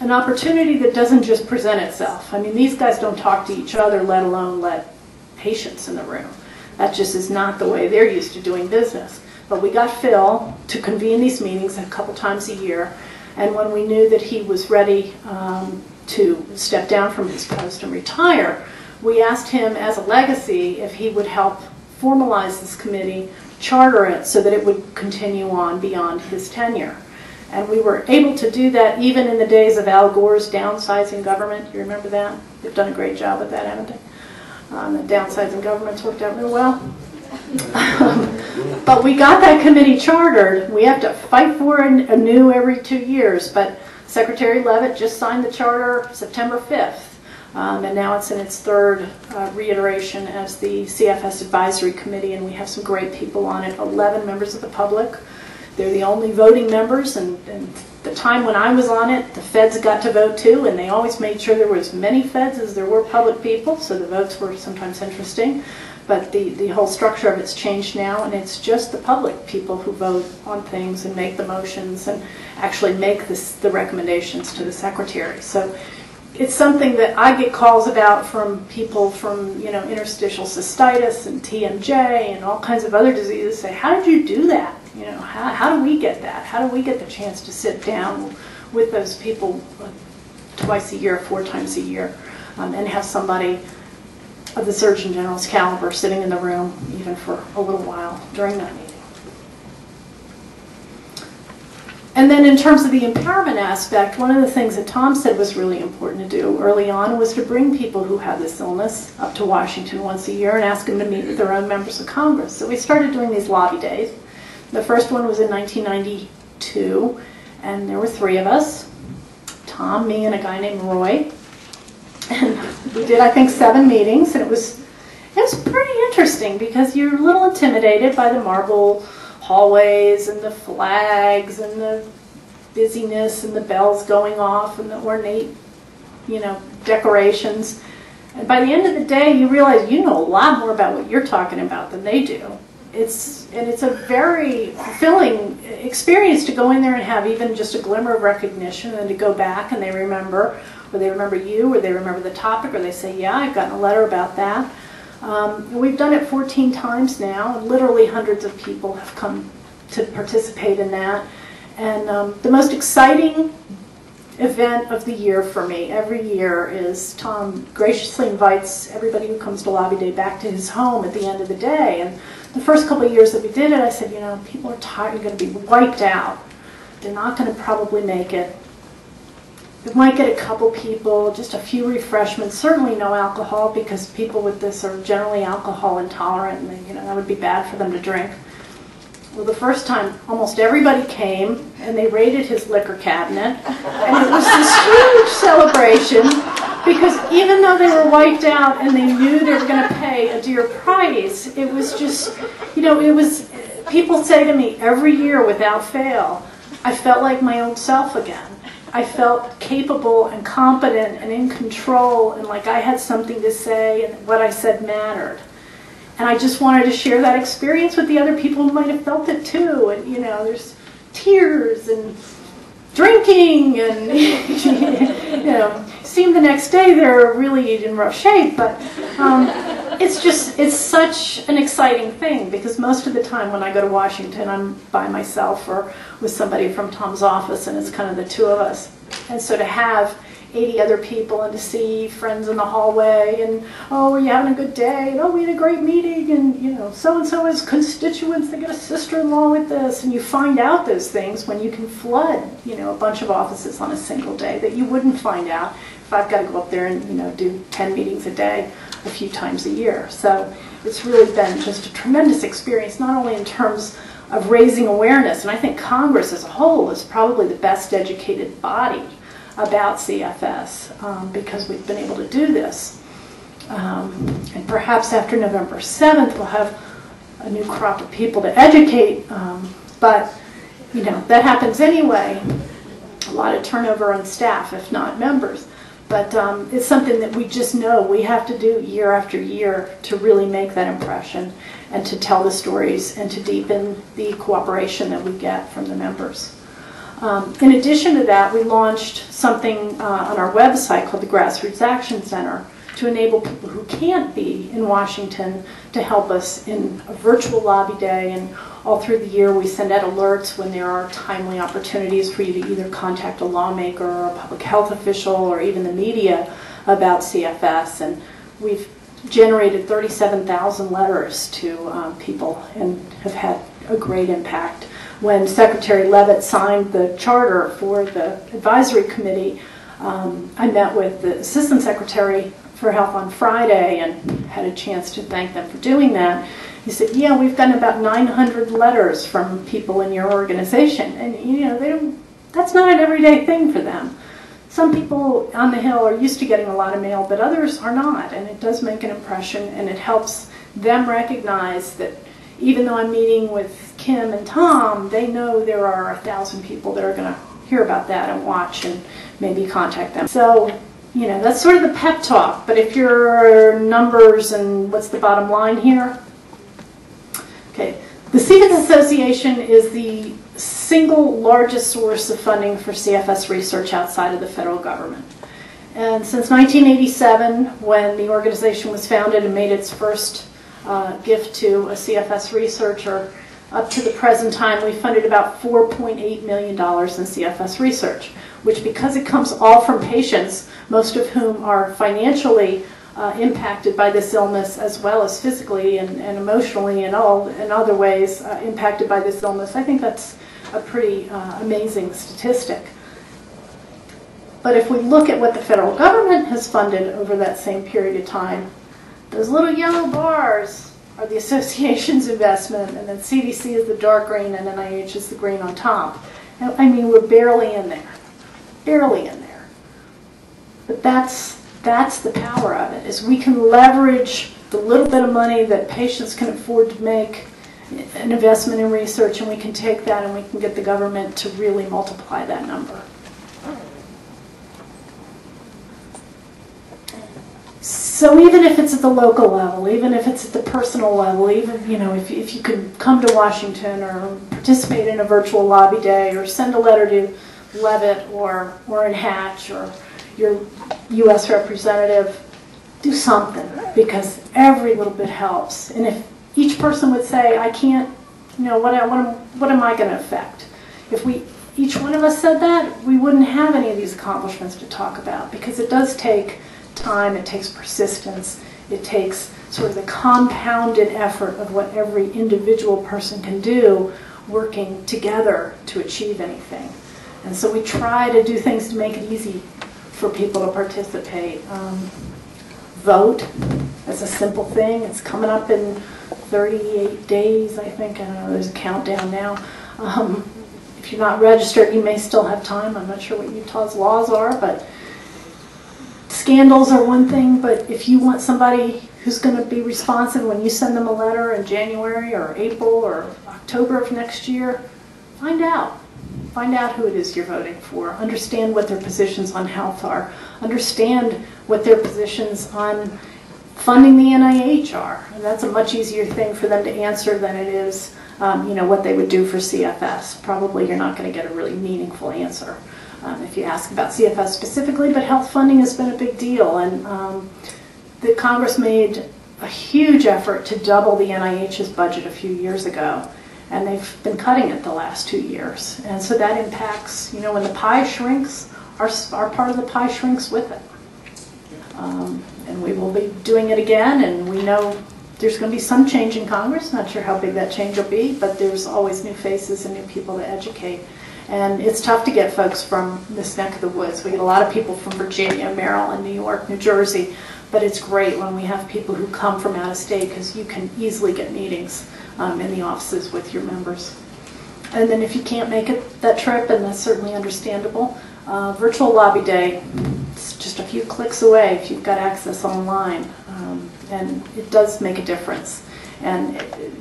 S2: an opportunity that doesn't just present itself. I mean, these guys don't talk to each other, let alone let patients in the room. That just is not the way they're used to doing business. But we got Phil to convene these meetings a couple times a year, and when we knew that he was ready um, to step down from his post and retire, we asked him as a legacy if he would help formalize this committee, charter it so that it would continue on beyond his tenure. And we were able to do that even in the days of Al Gore's downsizing government. You remember that? They've done a great job with that, haven't they? Um, the downsides in government's worked out real well. but we got that committee chartered. We have to fight for it anew every two years. But Secretary Leavitt just signed the charter September 5th. Um, and now it's in its third uh, reiteration as the CFS Advisory Committee, and we have some great people on it 11 members of the public. They're the only voting members, and, and the time when I was on it, the feds got to vote too, and they always made sure there were as many feds as there were public people, so the votes were sometimes interesting. But the, the whole structure of it's changed now, and it's just the public people who vote on things and make the motions and actually make this, the recommendations to the secretary. So it's something that I get calls about from people from, you know, interstitial cystitis and TMJ and all kinds of other diseases say, how did you do that? You know, how, how do we get that? How do we get the chance to sit down with those people uh, twice a year, four times a year, um, and have somebody of the Surgeon General's caliber sitting in the room even for a little while during that meeting? And then in terms of the empowerment aspect, one of the things that Tom said was really important to do early on was to bring people who had this illness up to Washington once a year and ask them to meet with their own members of Congress. So we started doing these lobby days. The first one was in 1992, and there were three of us, Tom, me, and a guy named Roy. And we did, I think, seven meetings, and it was, it was pretty interesting because you're a little intimidated by the marble hallways and the flags and the busyness and the bells going off and the ornate, you know, decorations. And by the end of the day, you realize you know a lot more about what you're talking about than they do. It's and it's a very fulfilling experience to go in there and have even just a glimmer of recognition and to go back and they remember, or they remember you, or they remember the topic, or they say, "Yeah, I've gotten a letter about that." Um, we've done it 14 times now, and literally hundreds of people have come to participate in that. And um, the most exciting event of the year for me every year is Tom graciously invites everybody who comes to Lobby Day back to his home at the end of the day. And the first couple of years that we did it, I said, you know, people are tired, going to be wiped out. They're not going to probably make it. We might get a couple people, just a few refreshments, certainly no alcohol because people with this are generally alcohol intolerant and you know that would be bad for them to drink. Well, the first time almost everybody came and they raided his liquor cabinet and it was this huge celebration because even though they were wiped out and they knew they were going to pay a dear price, it was just, you know, it was, people say to me every year without fail, I felt like my old self again. I felt capable and competent and in control and like I had something to say and what I said mattered. And I just wanted to share that experience with the other people who might have felt it too. And you know, there's tears and drinking and <laughs> you know, seem the next day they're really in rough shape, but um, it's just it's such an exciting thing because most of the time when I go to Washington, I'm by myself or with somebody from Tom's office, and it's kind of the two of us. And so to have 80 other people and to see friends in the hallway and oh are you having a good day. And oh we had a great meeting. And you know so and so has constituents they get a sister-in-law with this. And you find out those things when you can flood you know a bunch of offices on a single day that you wouldn't find out if I've got to go up there and you know do 10 meetings a day a few times a year. So it's really been just a tremendous experience not only in terms of raising awareness and I think Congress as a whole is probably the best educated body about CFS um, because we've been able to do this. Um, and perhaps after November 7th, we'll have a new crop of people to educate. Um, but, you know, that happens anyway. A lot of turnover on staff, if not members. But um, it's something that we just know we have to do year after year to really make that impression and to tell the stories and to deepen the cooperation that we get from the members. Um, in addition to that, we launched something uh, on our website called the Grassroots Action Center to enable people who can't be in Washington to help us in a virtual lobby day. And all through the year, we send out alerts when there are timely opportunities for you to either contact a lawmaker or a public health official or even the media about CFS. And we've generated 37,000 letters to um, people and have had a great impact when Secretary Leavitt signed the charter for the advisory committee, um, I met with the Assistant Secretary for Health on Friday and had a chance to thank them for doing that. He said, "Yeah, we've gotten about 900 letters from people in your organization, and you know they don't. That's not an everyday thing for them. Some people on the Hill are used to getting a lot of mail, but others are not, and it does make an impression, and it helps them recognize that even though I'm meeting with Kim and Tom, they know there are a thousand people that are going to hear about that and watch and maybe contact them. So, you know, that's sort of the pep talk. But if your numbers and what's the bottom line here? Okay, the CFS Association is the single largest source of funding for CFS research outside of the federal government. And since 1987, when the organization was founded and made its first uh, gift to a CFS researcher, up to the present time, we funded about $4.8 million in CFS research, which because it comes all from patients, most of whom are financially uh, impacted by this illness as well as physically and, and emotionally and all in other ways uh, impacted by this illness. I think that's a pretty uh, amazing statistic. But if we look at what the federal government has funded over that same period of time, those little yellow bars are the <laughs> association's investment, and then CDC is the dark green, and NIH is the green on top. And, I mean, we're barely in there, barely in there. But that's that's the power of it, is we can leverage the little bit of money that patients can afford to make an investment in research, and we can take that and we can get the government to really multiply that number. So even if it's at the local level, even if it's at the personal level, even you know if, if you could come to Washington or participate in a virtual lobby day or send a letter to Leavitt or Orrin Hatch or your U.S. representative, do something because every little bit helps. And if each person would say, I can't, you know, what, what, am, what am I going to affect? If we each one of us said that, we wouldn't have any of these accomplishments to talk about because it does take time, it takes persistence, it takes sort of the compounded effort of what every individual person can do working together to achieve anything. And so we try to do things to make it easy for people to participate. Um, vote as a simple thing. It's coming up in 38 days, I think. I don't know, there's a countdown now. Um, if you're not registered, you may still have time. I'm not sure what Utah's laws are, but scandals are one thing, but if you want somebody who's going to be responsive when you send them a letter in January or April or October of next year, find out. Find out who it is you're voting for. Understand what their positions on health are. Understand what their positions on funding the NIH are. And that's a much easier thing for them to answer than it is, um, you know, what they would do for CFS. Probably you're not going to get a really meaningful answer um, if you ask about CFS specifically, but health funding has been a big deal. And um, the Congress made a huge effort to double the NIH's budget a few years ago and they've been cutting it the last two years. And so that impacts, you know, when the pie shrinks, our, our part of the pie shrinks with it. Um, and we will be doing it again, and we know there's going to be some change in Congress. Not sure how big that change will be, but there's always new faces and new people to educate. And it's tough to get folks from this neck of the woods. We get a lot of people from Virginia, Maryland, New York, New Jersey, but it's great when we have people who come from out of state because you can easily get meetings um, in the offices with your members. And then if you can't make it that trip, and that's certainly understandable, uh, virtual lobby day, it's just a few clicks away if you've got access online. Um, and it does make a difference. And it,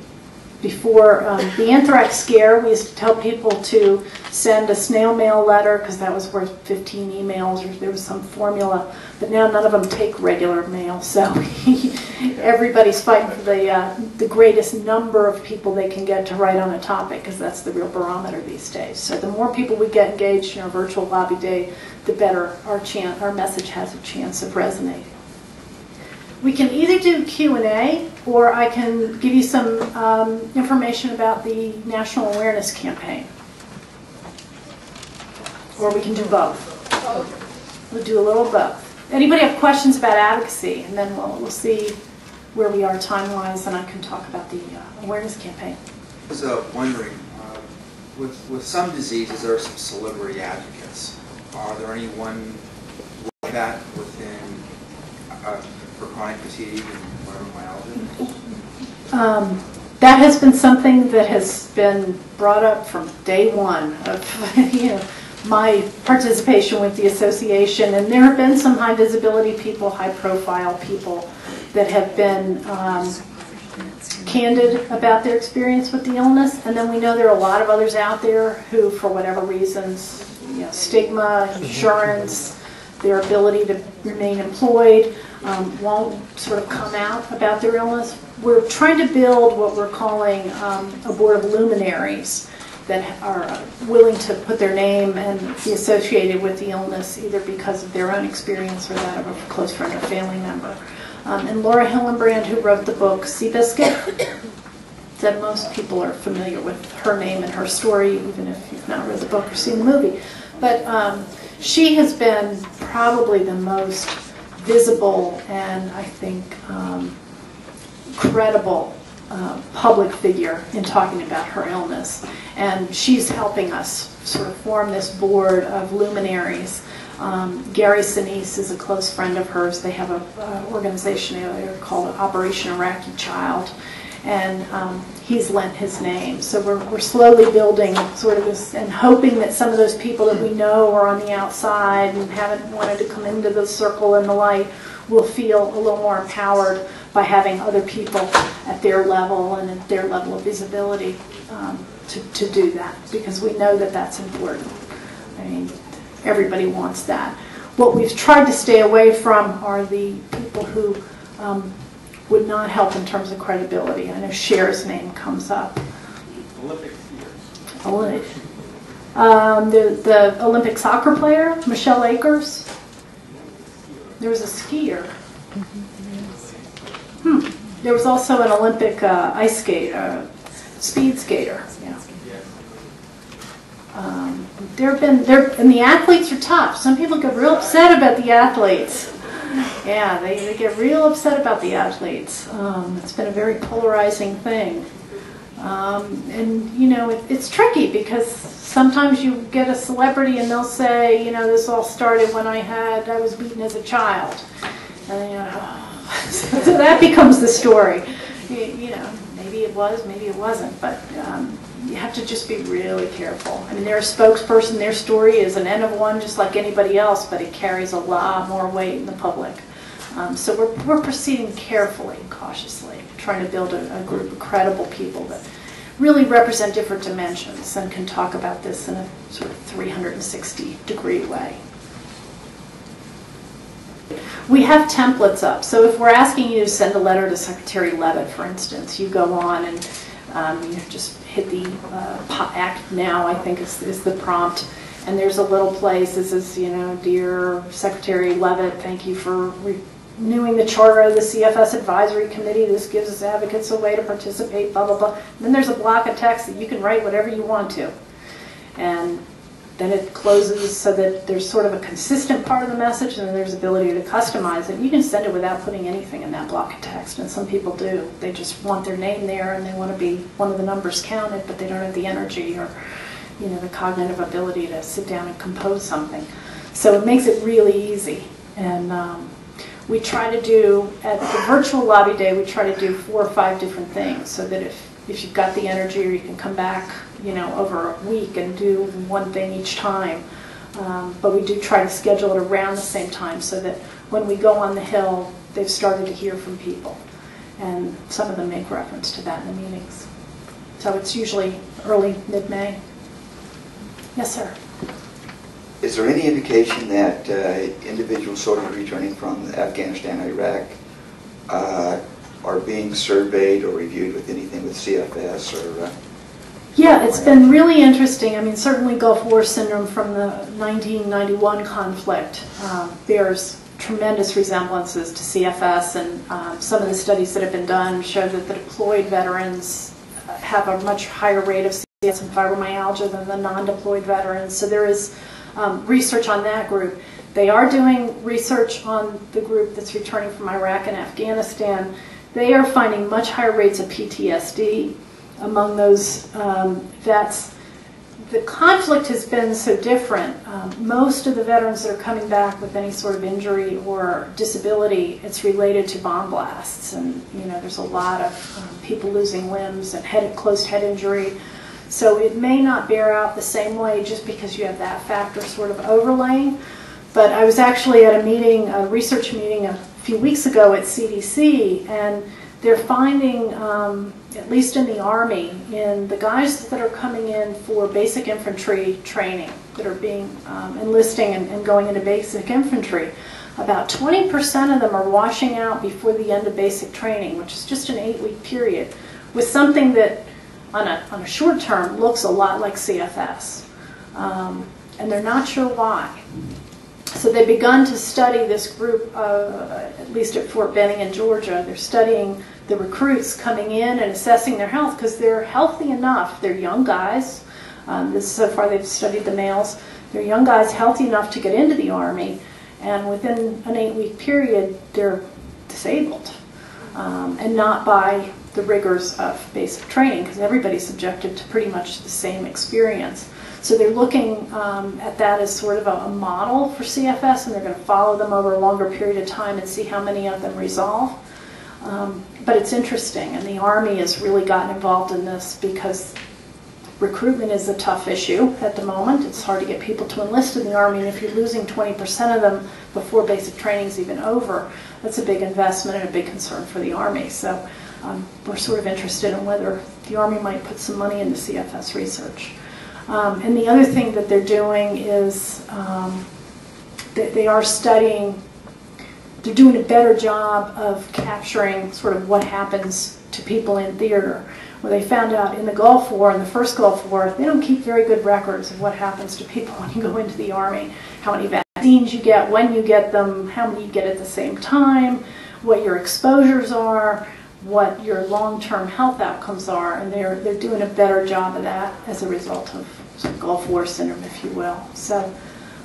S2: before um, the anthrax scare, we used to tell people to send a snail mail letter because that was worth 15 emails or there was some formula. But now none of them take regular mail, so <laughs> everybody's fighting for the, uh, the greatest number of people they can get to write on a topic because that's the real barometer these days. So the more people we get engaged in our virtual lobby day, the better our, chance, our message has a chance of resonating. We can either do Q&A or I can give you some um, information about the National Awareness Campaign. Or we can do both. We'll do a little both. Anybody have questions about advocacy? And then we'll, we'll see where we are time-wise and I can talk about the uh, awareness campaign.
S3: I was wondering, uh, with, with some diseases, there are some celebrity advocates. Are there anyone like that within uh, for chronic fatigue and fibromyalgia?
S2: Um, that has been something that has been brought up from day one of <laughs> you know my participation with the association, and there have been some high visibility people, high profile people that have been um, candid about their experience with the illness, and then we know there are a lot of others out there who, for whatever reasons, you know, stigma, insurance, their ability to remain employed, um, won't sort of come out about their illness. We're trying to build what we're calling um, a board of luminaries that are willing to put their name and be associated with the illness either because of their own experience or that of a close friend or family member. Um, and Laura Hillenbrand, who wrote the book Seabiscuit, <coughs> that most people are familiar with her name and her story, even if you've not read the book or seen the movie. But um, she has been probably the most visible and I think um, credible uh, public figure in talking about her illness. And she's helping us sort of form this board of luminaries. Um, Gary Sinise is a close friend of hers. They have an organization called Operation Iraqi Child. And um, he's lent his name. So we're, we're slowly building sort of this and hoping that some of those people that we know are on the outside and haven't wanted to come into the circle and the light will feel a little more empowered by having other people at their level and at their level of visibility um, to, to do that because we know that that's important. I mean, everybody wants that. What we've tried to stay away from are the people who um, would not help in terms of credibility. I know Cher's name comes up.
S1: Olympic.
S2: Um, the, the Olympic soccer player, Michelle Akers. There was a skier. Hmm. There was also an Olympic uh, ice skate, uh, speed skater. Yeah. Um, there have been there, and the athletes are tough. Some people get real upset about the athletes. Yeah, they, they get real upset about the athletes. Um, it's been a very polarizing thing. Um, and, you know, it, it's tricky because sometimes you get a celebrity and they'll say, you know, this all started when I had, I was beaten as a child. And, you know, <laughs> so that becomes the story. You, you, know, maybe it was, maybe it wasn't, but um, you have to just be really careful. I mean, they're a spokesperson, their story is an N of one just like anybody else, but it carries a lot more weight in the public. Um, so we're, we're proceeding carefully cautiously, trying to build a, a group of credible people that really represent different dimensions and can talk about this in a sort of 360 degree way. We have templates up. So if we're asking you to send a letter to Secretary Leavitt, for instance, you go on and um, you just hit the uh, act now, I think is, is the prompt. And there's a little place that says, you know, Dear Secretary Leavitt, thank you for renewing the charter of the CFS Advisory Committee. This gives us advocates a way to participate, blah, blah, blah. And then there's a block of text that you can write whatever you want to. And then it closes so that there's sort of a consistent part of the message and then there's ability to customize it. You can send it without putting anything in that block of text, and some people do. They just want their name there and they want to be one of the numbers counted, but they don't have the energy or you know the cognitive ability to sit down and compose something. So it makes it really easy. And um, we try to do, at the virtual lobby day, we try to do four or five different things so that if, if you've got the energy or you can come back you know, over a week and do one thing each time. Um, but we do try to schedule it around the same time so that when we go on the Hill, they've started to hear from people. And some of them make reference to that in the meetings. So it's usually early, mid-May. Yes, sir.
S4: Is there any indication that uh, individuals of returning from Afghanistan, or Iraq, uh, are being surveyed or reviewed with anything with CFS or? Uh,
S2: yeah, it's been really interesting. I mean, certainly Gulf War syndrome from the 1991 conflict um, bears tremendous resemblances to CFS, and um, some of the studies that have been done show that the deployed veterans have a much higher rate of CFS and fibromyalgia than the non-deployed veterans. So there is um, research on that group. They are doing research on the group that's returning from Iraq and Afghanistan. They are finding much higher rates of PTSD among those um, vets. The conflict has been so different. Um, most of the veterans that are coming back with any sort of injury or disability, it's related to bomb blasts. And, you know, there's a lot of um, people losing limbs and head, closed head injury. So it may not bear out the same way just because you have that factor sort of overlaying. But I was actually at a meeting, a research meeting few weeks ago at CDC, and they're finding, um, at least in the Army, in the guys that are coming in for basic infantry training, that are being um, enlisting and, and going into basic infantry, about 20% of them are washing out before the end of basic training, which is just an eight week period, with something that on a, on a short term looks a lot like CFS. Um, and they're not sure why. So they've begun to study this group, uh, at least at Fort Benning in Georgia. They're studying the recruits coming in and assessing their health because they're healthy enough. They're young guys. Um, this so far they've studied the males. They're young guys healthy enough to get into the army, and within an eight-week period, they're disabled, um, and not by the rigors of basic training because everybody's subjected to pretty much the same experience. So they're looking um, at that as sort of a, a model for CFS, and they're going to follow them over a longer period of time and see how many of them resolve. Um, but it's interesting, and the Army has really gotten involved in this because recruitment is a tough issue at the moment. It's hard to get people to enlist in the Army, and if you're losing 20% of them before basic training is even over, that's a big investment and a big concern for the Army. So um, we're sort of interested in whether the Army might put some money into CFS research. Um, and the other thing that they're doing is um, that they are studying, they're doing a better job of capturing sort of what happens to people in theater. Where they found out in the Gulf War, in the first Gulf War, they don't keep very good records of what happens to people <laughs> when you go into the Army, how many vaccines you get, when you get them, how many you get at the same time, what your exposures are, what your long-term health outcomes are, and they're, they're doing a better job of that as a result of Gulf War syndrome, if you will. So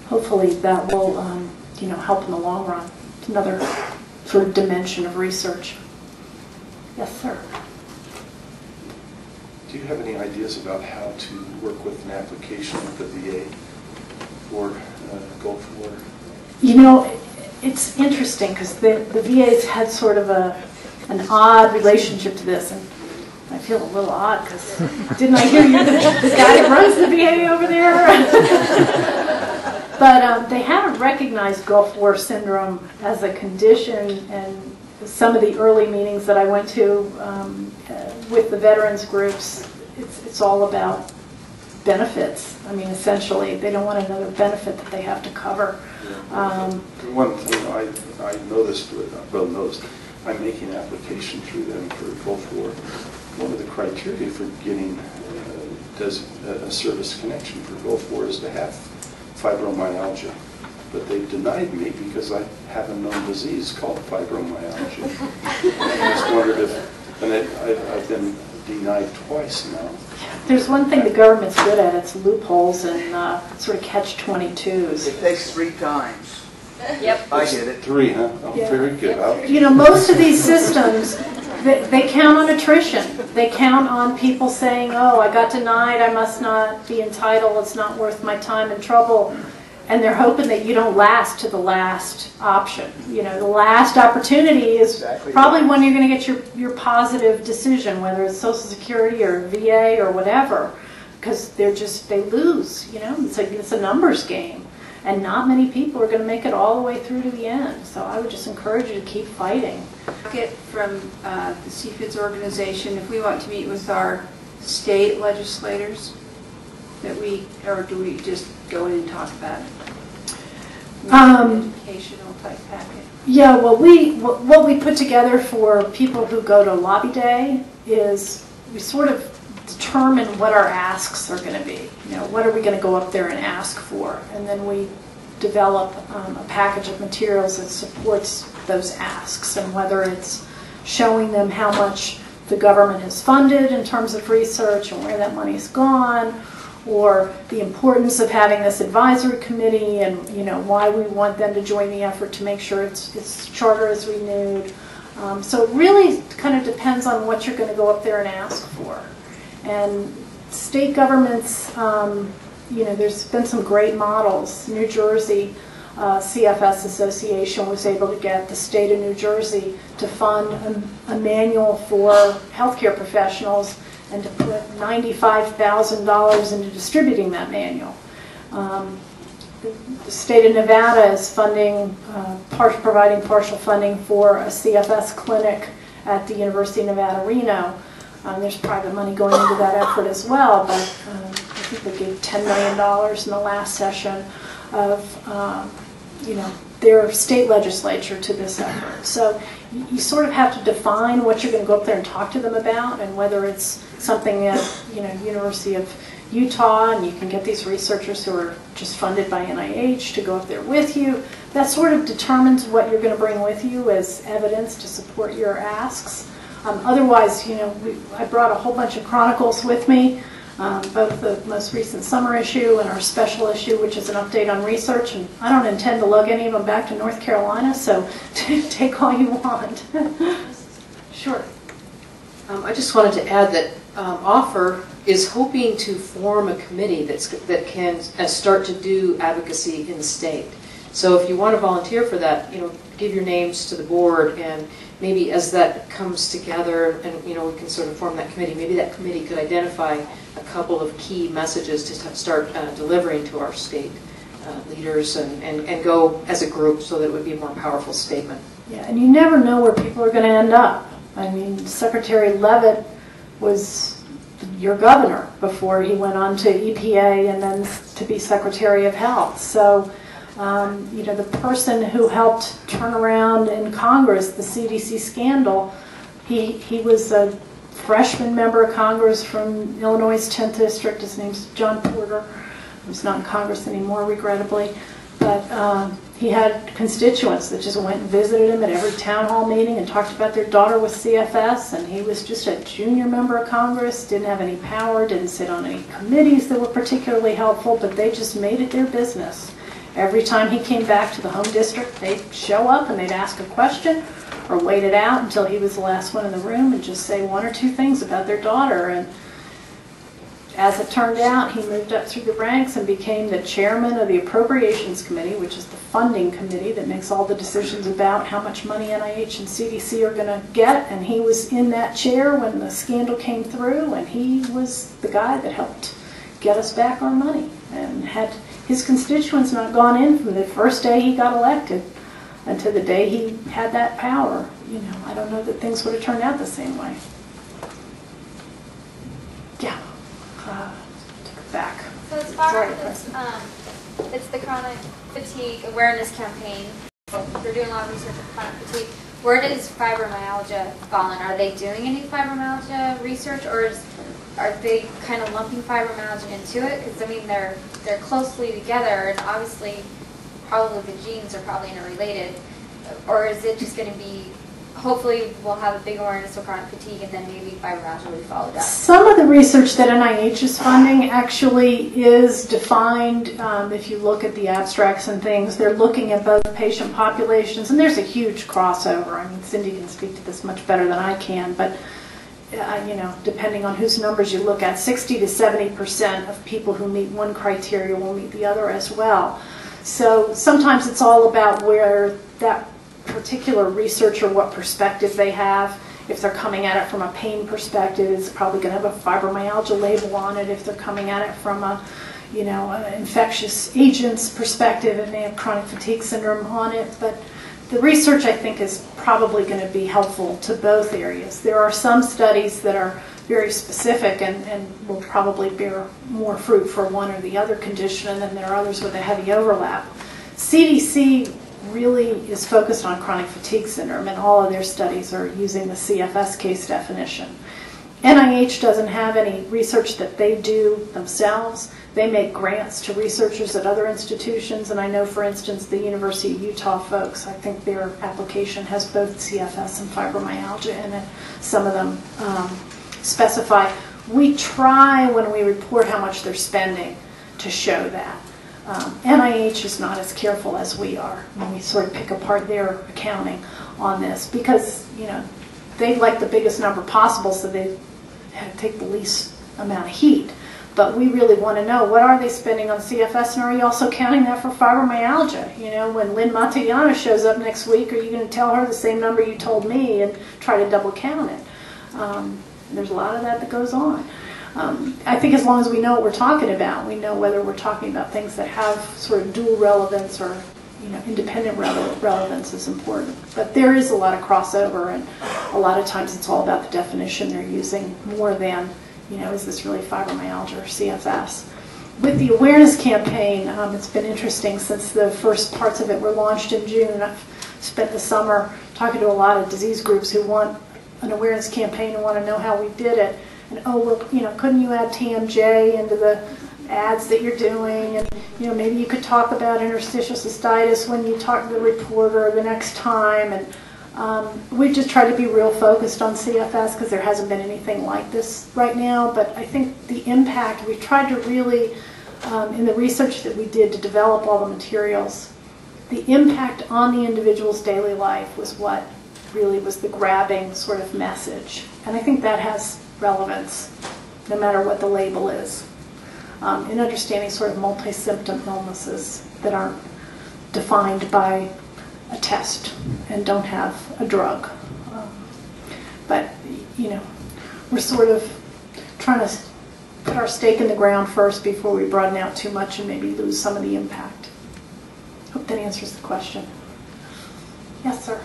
S2: hopefully that will, um, you know, help in the long run. It's another sort of dimension of research. Yes, sir.
S5: Do you have any ideas about how to work with an application with the VA for uh, Gulf War?
S2: You know, it's interesting because the, the VA's had sort of a, an odd relationship to this. And I feel a little odd because didn't I hear the, the guy that runs the VA over there? <laughs> but um, they haven't recognized Gulf War syndrome as a condition, and some of the early meetings that I went to um, uh, with the veterans groups, it's, it's all about benefits. I mean, essentially, they don't want another benefit that they have to cover. Um,
S5: One thing, I, I noticed, well, noticed, I'm making an application through them for Gulf War. One of the criteria for getting uh, does a service connection for Gulf War is to have fibromyalgia. But they denied me because I have a known disease called fibromyalgia. I just wondered if, and I- I've I've been denied twice now.
S2: There's one thing the government's good at, it's loopholes and uh, sort of catch-22s.
S6: It takes three times.
S7: Yep.
S6: I did it.
S5: Three, huh? Oh,
S2: Yeah.
S5: very good. I'll-
S2: You know, most of these systems, they, they count on attrition. They count on people saying, oh, I got denied, I must not be entitled, it's not worth my time and trouble. And they're hoping that you don't last to the last option. You know, the last opportunity is
S6: Exactly.
S2: probably when you're going to get your, your positive decision, whether it's Social Security or VA or whatever, because they're just, they lose, you know, it's like, it's a numbers game. And not many people are going to make it all the way through to the end. So I would just encourage you to keep fighting.
S7: Get from uh, the CFIDS organization, if we want to meet with our state legislators, that we, or do we just go in and talk about it?
S2: Um,
S7: Educational type packet.
S2: Yeah, well, we, what we put together for people who go to Lobby Day is we sort of determine what our asks are going to be. You know, what are we going to go up there and ask for? And then we develop um, a package of materials that supports those asks and whether it's showing them how much the government has funded in terms of research and where that money's gone, or the importance of having this advisory committee and, you know, why we want them to join the effort to make sure its, its charter is renewed. Um, so it really kind of depends on what you're going to go up there and ask for. And state governments, um, you know, there's been some great models. New Jersey uh, CFS Association was able to get the state of New Jersey to fund a, a manual for healthcare professionals and to put $95,000 into distributing that manual. Um, the, state of Nevada is funding, uh, part, providing partial funding for a CFS clinic at the University of Nevada, Reno. Um, There's private money going into that effort as well, but um, I think they gave $10 million in the last session of, um, you know, their state legislature to this effort. So you sort of have to define what you're going to go up there and talk to them about, and whether it's something at, you know, University of Utah, and you can get these researchers who are just funded by NIH to go up there with you. That sort of determines what you're going to bring with you as evidence to support your asks. Um, Otherwise, you know, we- I brought a whole bunch of chronicles with me, um, both the most recent summer issue and our special issue, which is an update on research, and I don't intend to lug any of them back to North Carolina, so <laughs> take all you want. <laughs> Sure.
S6: Um, I just wanted to add that um, Offer is hoping to form a committee that's, that can uh, start to do advocacy in the state. So if you want to volunteer for that, you know, give your names to the board, and maybe as that comes together, and, you know, we can sort of form that committee, maybe that committee could identify a couple of key messages to start uh, delivering to our state uh, leaders and, and and go as a group so that it would be a more powerful statement.
S2: Yeah, and you never know where people are going to end up. I mean, Secretary Leavitt was your governor before he went on to EPA and then to be Secretary of Health. So, um, you know, the person who helped turn around in Congress the CDC scandal, he, he was a freshman member of Congress from Illinois' 10th District. His name's John Porter. He's not in Congress anymore, regrettably. But um, he had constituents that just went and visited him at every town hall meeting and talked about their daughter with CFS. And he was just a junior member of Congress, didn't have any power, didn't sit on any committees that were particularly helpful, but they just made it their business. Every time he came back to the home district, they'd show up and they'd ask a question or wait it out until he was the last one in the room and just say one or two things about their daughter. And as it turned out, he moved up through the ranks and became the chairman of the Appropriations Committee, which is the funding committee that makes all the decisions about how much money NIH and CDC are going to get. And he was in that chair when the scandal came through, and he was the guy that helped get us back our money. And had his constituents not gone in from the first day he got elected until the day he had that power, you know, I don't know that things would have turned out the same way. Yeah. Uh, Take it back.
S8: So as far
S2: Sorry,
S8: as, um, it's the chronic fatigue awareness campaign, they're doing a lot of research on chronic fatigue. Where does fibromyalgia fall in? Are they doing any fibromyalgia research or is, are they kind of lumping fibromyalgia into it? Because I mean, they're, they're closely together and obviously probably the genes are probably interrelated. Or is it just going to be, hopefully we'll have a big awareness of chronic fatigue and then maybe fibromyalgia will be followed up?
S2: Some of the research that NIH is funding actually is defined, um, if you look at the abstracts and things, they're looking at both patient populations, and there's a huge crossover. I mean, Cindy can speak to this much better than I can, but, uh, you know, depending on whose numbers you look at, 60 to 70% of people who meet one criteria will meet the other as well. So sometimes it's all about where that particular researcher, what perspective they have. If they're coming at it from a pain perspective, it's probably going to have a fibromyalgia label on it. If they're coming at it from a, you know, an infectious agents perspective, it may have chronic fatigue syndrome on it. But the research, I think, is probably going to be helpful to both areas. There are some studies that are very specific and, and will probably bear more fruit for one or the other condition, and then there are others with a heavy overlap. CDC really is focused on chronic fatigue syndrome, and all of their studies are using the CFS case definition. NIH doesn't have any research that they do themselves. They make grants to researchers at other institutions, and I know, for instance, the University of Utah folks, I think their application has both CFS and fibromyalgia in it. Some of them um, specify. We try, when we report how much they're spending, to show that. Um, NIH is not as careful as we are when we sort of pick apart their accounting on this because, you know, they like the biggest number possible so they take the least amount of heat. But we really want to know what are they spending on CFS and are you also <laughs> counting that for fibromyalgia? You know, when Lynn Matillana shows up next week, are you going to tell her the same number you told me and try to double count it? Um, there's a lot of that that goes on. Um, I think as long as we know what we're talking about, we know whether we're talking about things that have sort of dual relevance or you know, independent rele- relevance is important. But there is a lot of crossover, and a lot of times it's all about the definition they're using more than, you know, is this really fibromyalgia or CFS? With the awareness campaign, um, it's been interesting since the first parts of it were launched in June. I've spent the summer talking to a lot of disease groups who want an awareness campaign and want to know how we did it. And oh, well, you know, couldn't you add TMJ into the ads that you're doing? And you know, maybe you could talk about interstitial cystitis when you talk to the reporter the next time. And um, we just try to be real focused on CFS because there hasn't been anything like this right now. But I think the impact we tried to really, um, in the research that we did to develop all the materials, the impact on the individual's daily life was what really was the grabbing sort of message. And I think that has relevance, no matter what the label is, um, in understanding sort of multi-symptom illnesses that aren't defined by a test and don't have a drug. Um, but, you know, we're sort of trying to put our stake in the ground first before we broaden out too much and maybe lose some of the impact. Hope that answers the question. Yes, sir.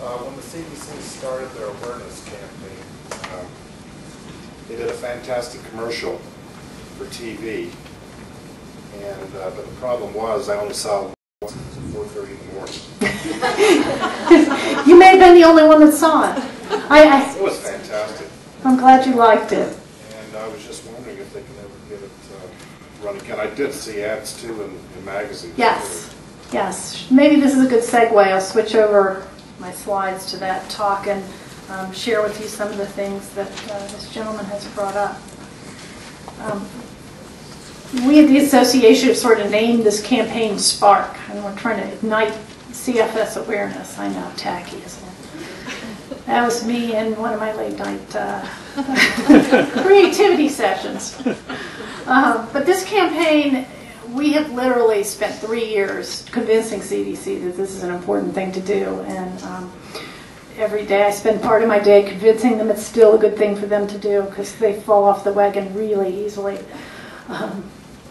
S9: Uh, When the CDC started their awareness campaign, um, they did a fantastic commercial for TV. And, uh, but the problem was, I only saw it once at 4:30 in the morning. <laughs>
S2: You may have been the only one that saw it. I,
S9: It was fantastic.
S2: I, I'm glad you liked it.
S9: And I was just wondering if they can ever get it uh, run again. I did see ads too in in magazines.
S2: Yes, yes. Maybe this is a good segue. I'll switch over my slides to that talk and um, share with you some of the things that uh, this gentleman has brought up. Um, We at the association have sort of named this campaign Spark, and we're trying to ignite CFS awareness. I know, tacky, isn't it? That was me in one of my late night uh, <laughs> creativity sessions. Uh, But this campaign, we have literally spent three years convincing CDC that this is an important thing to do. And um, every day I spend part of my day convincing them it's still a good thing for them to do because they fall off the wagon really easily. Um,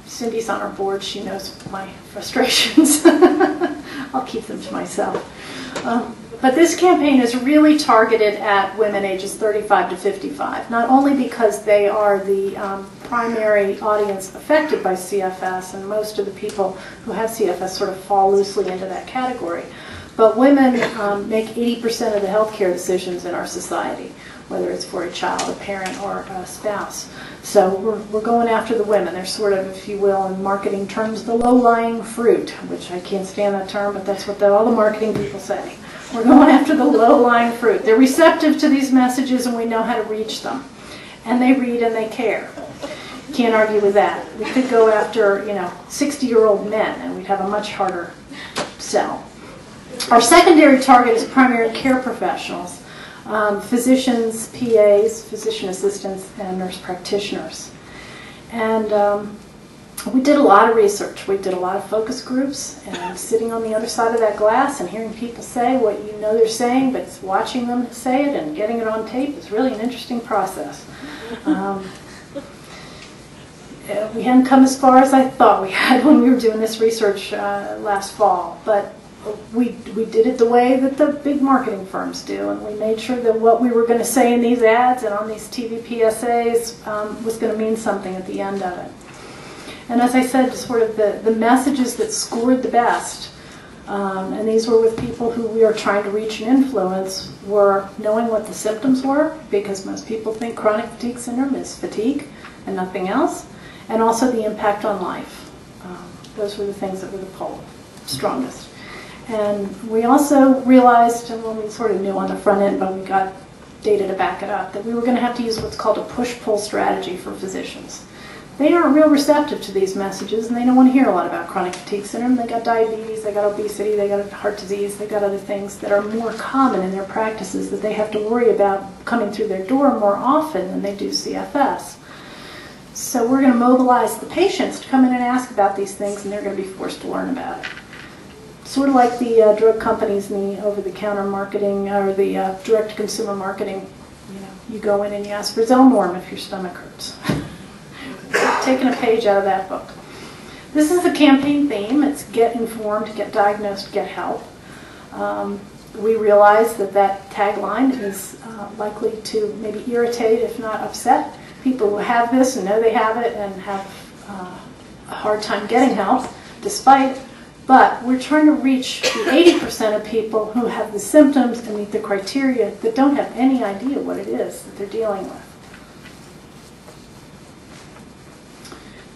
S2: Cindy's on our board. She knows my frustrations. <laughs> I'll keep them to myself. Um, but this campaign is really targeted at women ages 35 to 55, not only because they are the um, primary audience affected by CFS, and most of the people who have CFS sort of fall loosely into that category, but women um, make 80% of the healthcare decisions in our society, whether it's for a child, a parent, or a spouse. So we're, we're going after the women. They're sort of, if you will, in marketing terms, the low-lying fruit, which I can't stand that term, but that's what the, all the marketing people say. We're going after the low-lying fruit. They're receptive to these messages and we know how to reach them. And they read and they care. Can't argue with that. We could go after, you know, 60-year-old men and we'd have a much harder sell. Our secondary target is primary care professionals, um, physicians, PAs, physician assistants, and nurse practitioners. And um, we did a lot of research. We did a lot of focus groups and sitting on the other side of that glass and hearing people say what you know they're saying, but watching them say it and getting it on tape is really an interesting process. Um, uh, we hadn't come as far as I thought we had when we were doing this research uh, last fall, but we, we did it the way that the big marketing firms do, and we made sure that what we were going to say in these ads and on these TV PSAs um, was going to mean something at the end of it. And as I said, sort of the, the messages that scored the best, um, and these were with people who we are trying to reach and influence, were knowing what the symptoms were, because most people think chronic fatigue syndrome is fatigue and nothing else, and also the impact on life. Um, those were the things that were the poll strongest. And we also realized, and when we sort of knew on the front end, but we got data to back it up, that we were going to have to use what's called a push-pull strategy for physicians. They aren't real receptive to these messages, and they don't want to hear a lot about chronic fatigue syndrome. They got diabetes, they got obesity, they got heart disease, they got other things that are more common in their practices that they have to worry about coming through their door more often than they do CFS. So we're going to mobilize the patients to come in and ask about these things, and they're going to be forced to learn about it sort of like the uh, drug companies and the over-the-counter marketing or the uh, direct-to-consumer marketing. You know, you go in and you ask for Zelnorm if your stomach hurts. <laughs> Taking a page out of that book. This is the campaign theme. It's get informed, get diagnosed, get help. Um, we realize that that tagline is uh, likely to maybe irritate, if not upset, people who have this and know they have it and have uh, a hard time getting help, despite. But we're trying to reach the 80% of people who have the symptoms and meet the criteria that don't have any idea what it is that they're dealing with.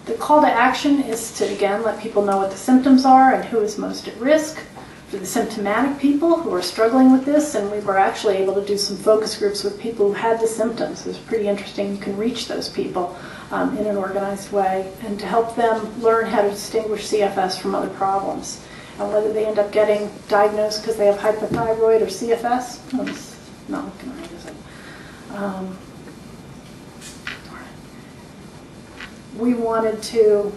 S2: The call to action is to, again, let people know what the symptoms are and who is most at risk. For the symptomatic people who are struggling with this, and we were actually able to do some focus groups with people who had the symptoms. It was pretty interesting. You can reach those people um, in an organized way and to help them learn how to distinguish CFS from other problems. And whether they end up getting diagnosed because they have hypothyroid or CFS, not looking right, is it? Um, we wanted to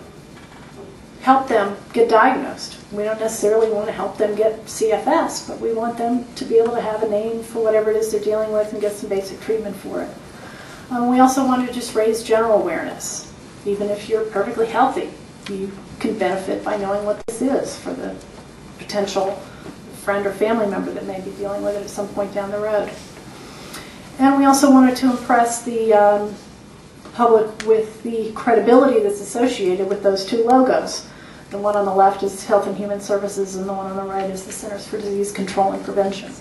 S2: help them get diagnosed. We don't necessarily want to help them get CFS, but we want them to be able to have a name for whatever it is they're dealing with and get some basic treatment for it. Um, we also want to just raise general awareness. Even if you're perfectly healthy, you can benefit by knowing what this is for the potential friend or family member that may be dealing with it at some point down the road. And we also wanted to impress the um, public with the credibility that's associated with those two logos. The one on the left is Health and Human Services, and the one on the right is the Centers for Disease Control and Prevention.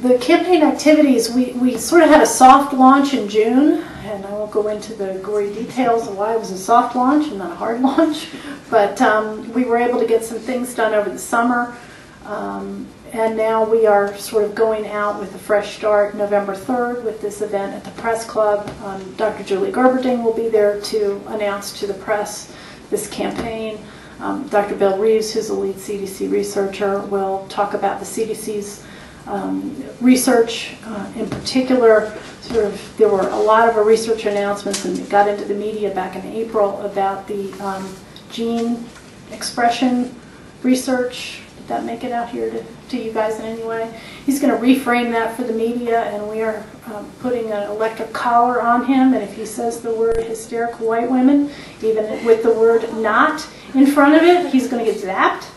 S2: The campaign activities, we, we sort of had a soft launch in June, and I won't go into the gory details of why it was a soft launch and not a hard <laughs> launch, but um, we were able to get some things done over the summer. Um, and now we are sort of going out with a fresh start November 3rd with this event at the Press Club. Um, Dr. Julie Gerberding will be there to announce to the press this campaign. Um, Dr. Bill Reeves, who's a lead CDC researcher, will talk about the CDC's um, research. Uh, in particular, sort of, there were a lot of research announcements and it got into the media back in April about the um, gene expression research. That make it out here to, to you guys in any way? He's going to reframe that for the media, and we are um, putting an electric collar on him. And if he says the word hysterical white women, even with the word not in front of it, he's going to get zapped.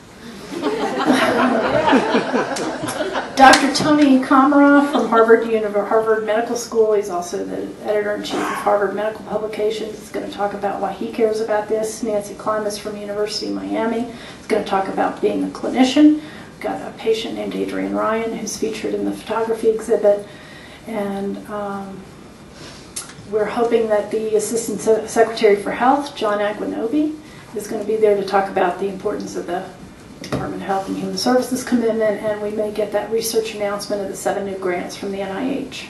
S2: <laughs> Dr. Tony Komaroff from Harvard University, Harvard Medical School, he's also the editor-in-chief of Harvard Medical Publications, is going to talk about why he cares about this. Nancy Klimas from University of Miami is going to talk about being a clinician. We've got a patient named Adrian Ryan who's featured in the photography exhibit. And um, we're hoping that the Assistant Secretary for Health, John Agwunobi, is going to be there to talk about the importance of the Department of Health and Human Services commitment, and we may get that research announcement of the seven new grants from the NIH.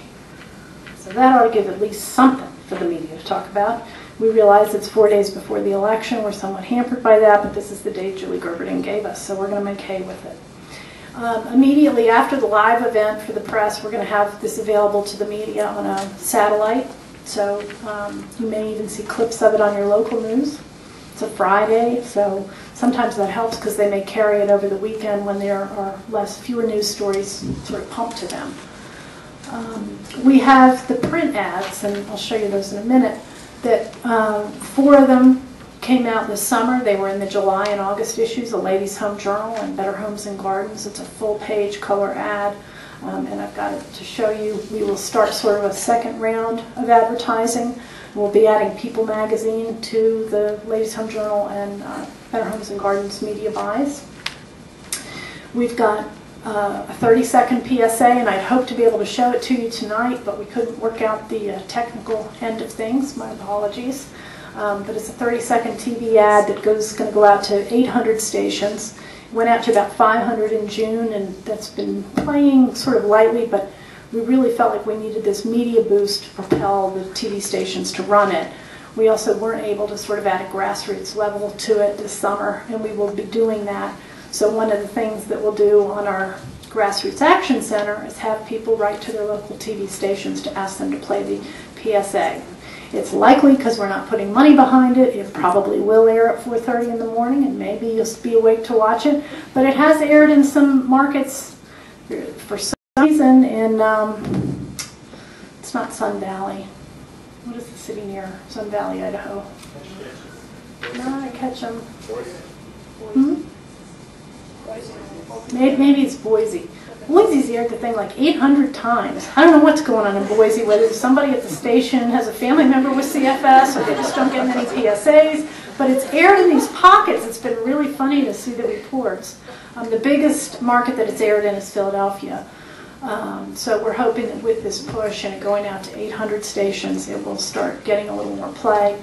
S2: So that ought to give at least something for the media to talk about. We realize it's four days before the election. We're somewhat hampered by that, but this is the date Julie Gerberding gave us, so we're going to make hay with it. Um, immediately after the live event for the press, we're going to have this available to the media on a satellite. So um, you may even see clips of it on your local news. It's a Friday, so sometimes that helps because they may carry it over the weekend when there are less, fewer news stories sort of pumped to them. Um, we have the print ads, and I'll show you those in a minute, that um, four of them came out this summer. They were in the July and August issues, the Ladies Home Journal and Better Homes and Gardens. It's a full page color ad. Um, and I've got it to show you. We will start sort of a second round of advertising. We'll be adding People Magazine to the Ladies Home Journal and uh, Better Homes and Gardens media buys. We've got uh, a 30 second PSA, and I'd hope to be able to show it to you tonight, but we couldn't work out the uh, technical end of things. My apologies. Um, but it's a 30 second TV ad that goes going to go out to 800 stations. Went out to about 500 in June, and that's been playing sort of lightly, but we really felt like we needed this media boost to propel the TV stations to run it. We also weren't able to sort of add a grassroots level to it this summer, and we will be doing that. So one of the things that we'll do on our Grassroots Action Center is have people write to their local TV stations to ask them to play the PSA. It's likely, because we're not putting money behind it, it probably will air at 4.30 in the morning, and maybe you'll be awake to watch it. But it has aired in some markets for some reason and um, it's not Sun Valley. Is the city near Sun Valley, Idaho? No, I catch them. Hmm? Maybe, maybe it's Boise. Boise's aired the thing like 800 times. I don't know what's going on in Boise, whether somebody at the station has a family member with CFS or they just don't get many PSAs, but it's aired in these pockets. It's been really funny to see the reports. Um, the biggest market that it's aired in is Philadelphia. Um, so we're hoping that with this push and going out to 800 stations, it will start getting a little more play.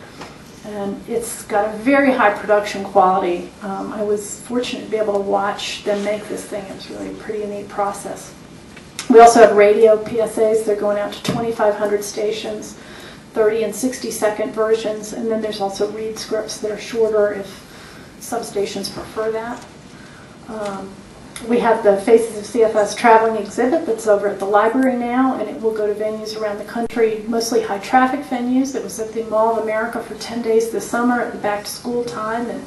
S2: And it's got a very high production quality. Um, I was fortunate to be able to watch them make this thing. It was really a pretty neat process. We also have radio PSAs. They're going out to 2,500 stations, 30 and 60 second versions. And then there's also read scripts that are shorter if some substations prefer that. Um, we have the Faces of CFS traveling exhibit that's over at the library now, and it will go to venues around the country, mostly high traffic venues. It was at the Mall of America for 10 days this summer at the back to school time, and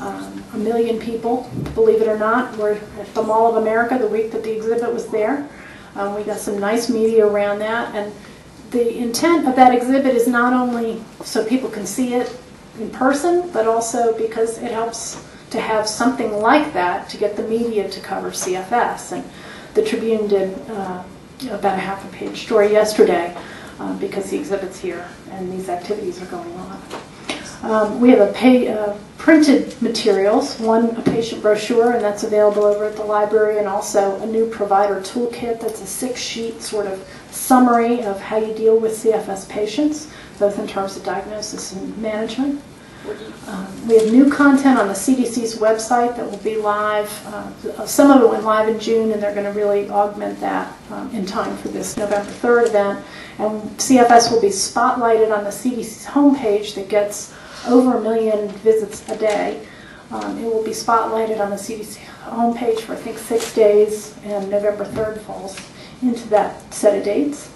S2: um, a million people, believe it or not, were at the Mall of America the week that the exhibit was there. Um, we got some nice media around that, and the intent of that exhibit is not only so people can see it in person, but also because it helps to have something like that to get the media to cover CFS. And the Tribune did uh, about a half a page story yesterday uh, because the exhibit's here and these activities are going on. Um, we have a pay, uh, printed materials, one a patient brochure, and that's available over at the library, and also a new provider toolkit that's a six-sheet sort of summary of how you deal with CFS patients, both in terms of diagnosis and management. Um, We have new content on the CDC's website that will be live. Uh, Some of it went live in June, and they're going to really augment that um, in time for this November 3rd event. And CFS will be spotlighted on the CDC's homepage that gets over a million visits a day. Um, It will be spotlighted on the CDC homepage for, I think, six days, and November 3rd falls into that set of dates.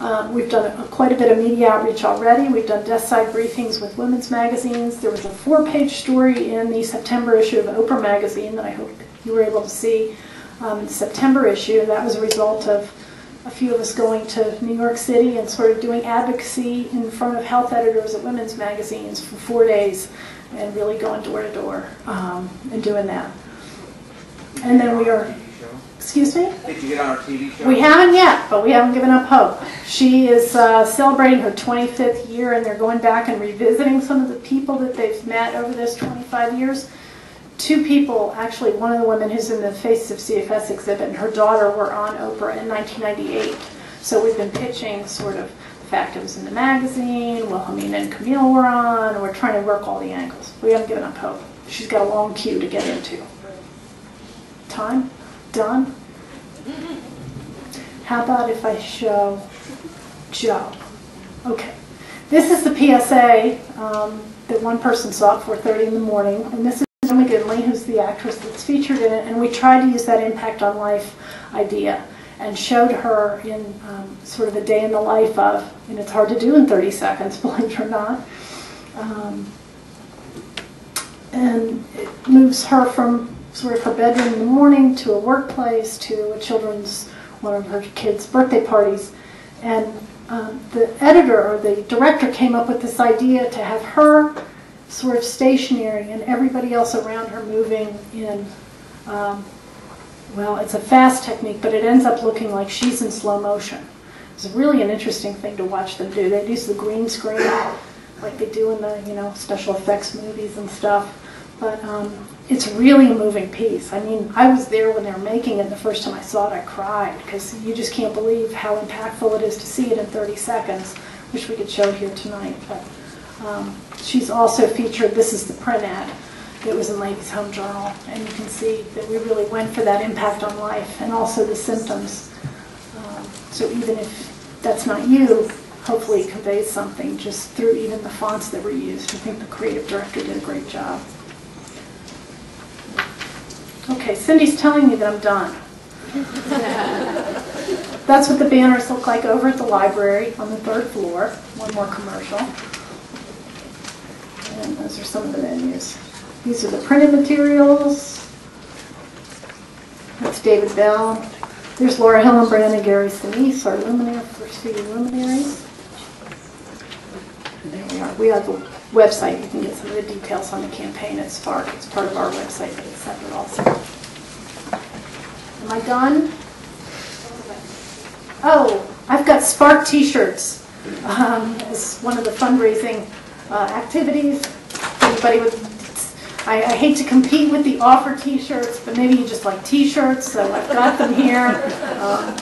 S2: Um, We've done a- quite a bit of media outreach already. We've done desk side briefings with women's magazines. There was a four-page story in the September issue of Oprah magazine that I hope you were able to see. Um, the September issue, that was a result of a few of us going to New York City and sort of doing advocacy in front of health editors at women's magazines for four days and really going door to door um, and doing that. And then we are, excuse me?
S3: Did you get on our TV show?
S2: We haven't yet, but we haven't given up hope. She is uh, celebrating her 25th year, and they're going back and revisiting some of the people that they've met over this 25 years. Two people, actually, one of the women who's in the Face of CFS exhibit and her daughter were on Oprah in 1998. So we've been pitching sort of the fact it was in the magazine, Wilhelmina and Camille were on, and we're trying to work all the angles. We haven't given up hope. She's got a long queue to get into. Time? Done? How about if I show Joe? Okay. This is the PSA um, that one person saw at 4.30 in the morning, and this is Joe McGinley, who's the actress that's featured in it, and we tried to use that impact on life idea and showed her in um, sort of a day in the life of, and it's hard to do in 30 seconds, <laughs> believe it or not. Um, and it moves her from sort of her bedroom in the morning to a workplace to a children's one of her kids' birthday parties, and um, the editor or the director came up with this idea to have her sort of stationary and everybody else around her moving in. Um, well, it's a fast technique, but it ends up looking like she's in slow motion. It's really an interesting thing to watch them do. They use the green screen like they do in the you know special effects movies and stuff. But um, it's really a moving piece. I mean, I was there when they were making it. The first time I saw it, I cried because you just can't believe how impactful it is to see it in 30 seconds. Wish we could show here tonight. But um, she's also featured. This is the print ad. It was in Ladies Home Journal, and you can see that we really went for that impact on life and also the symptoms. Um, so even if that's not you, hopefully it conveys something just through even the fonts that were used. I think the creative director did a great job. Okay, Cindy's telling me that I'm done. That's what the banners look like over at the library on the third floor. One more commercial. And those are some of the menus. These are the printed materials. That's David Bell. There's Laura Hillenbrand and Gary Sinise, our luminary, first few luminaries. And there we are. We have the website, you can get some of the details on the campaign. It's part, it's part of our website, but it's separate also. Am I done? Oh, I've got Spark T-shirts um, as one of the fundraising uh, activities. Anybody with, I I hate to compete with the offer T-shirts, but maybe you just like T-shirts, so I've got them here. Um,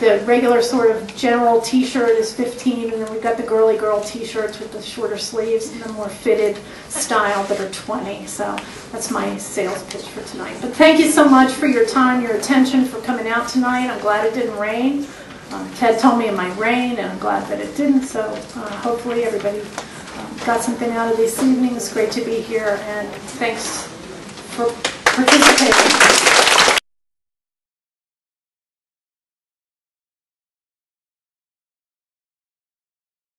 S2: The regular sort of general T-shirt is 15, and then we've got the girly girl T-shirts with the shorter sleeves and the more fitted style that are 20. So that's my sales pitch for tonight. But thank you so much for your time, your attention, for coming out tonight. I'm glad it didn't rain. Um, Ted told me it might rain, and I'm glad that it didn't, so uh, hopefully everybody um, got something out of this evening. It's great to be here, and thanks for participating.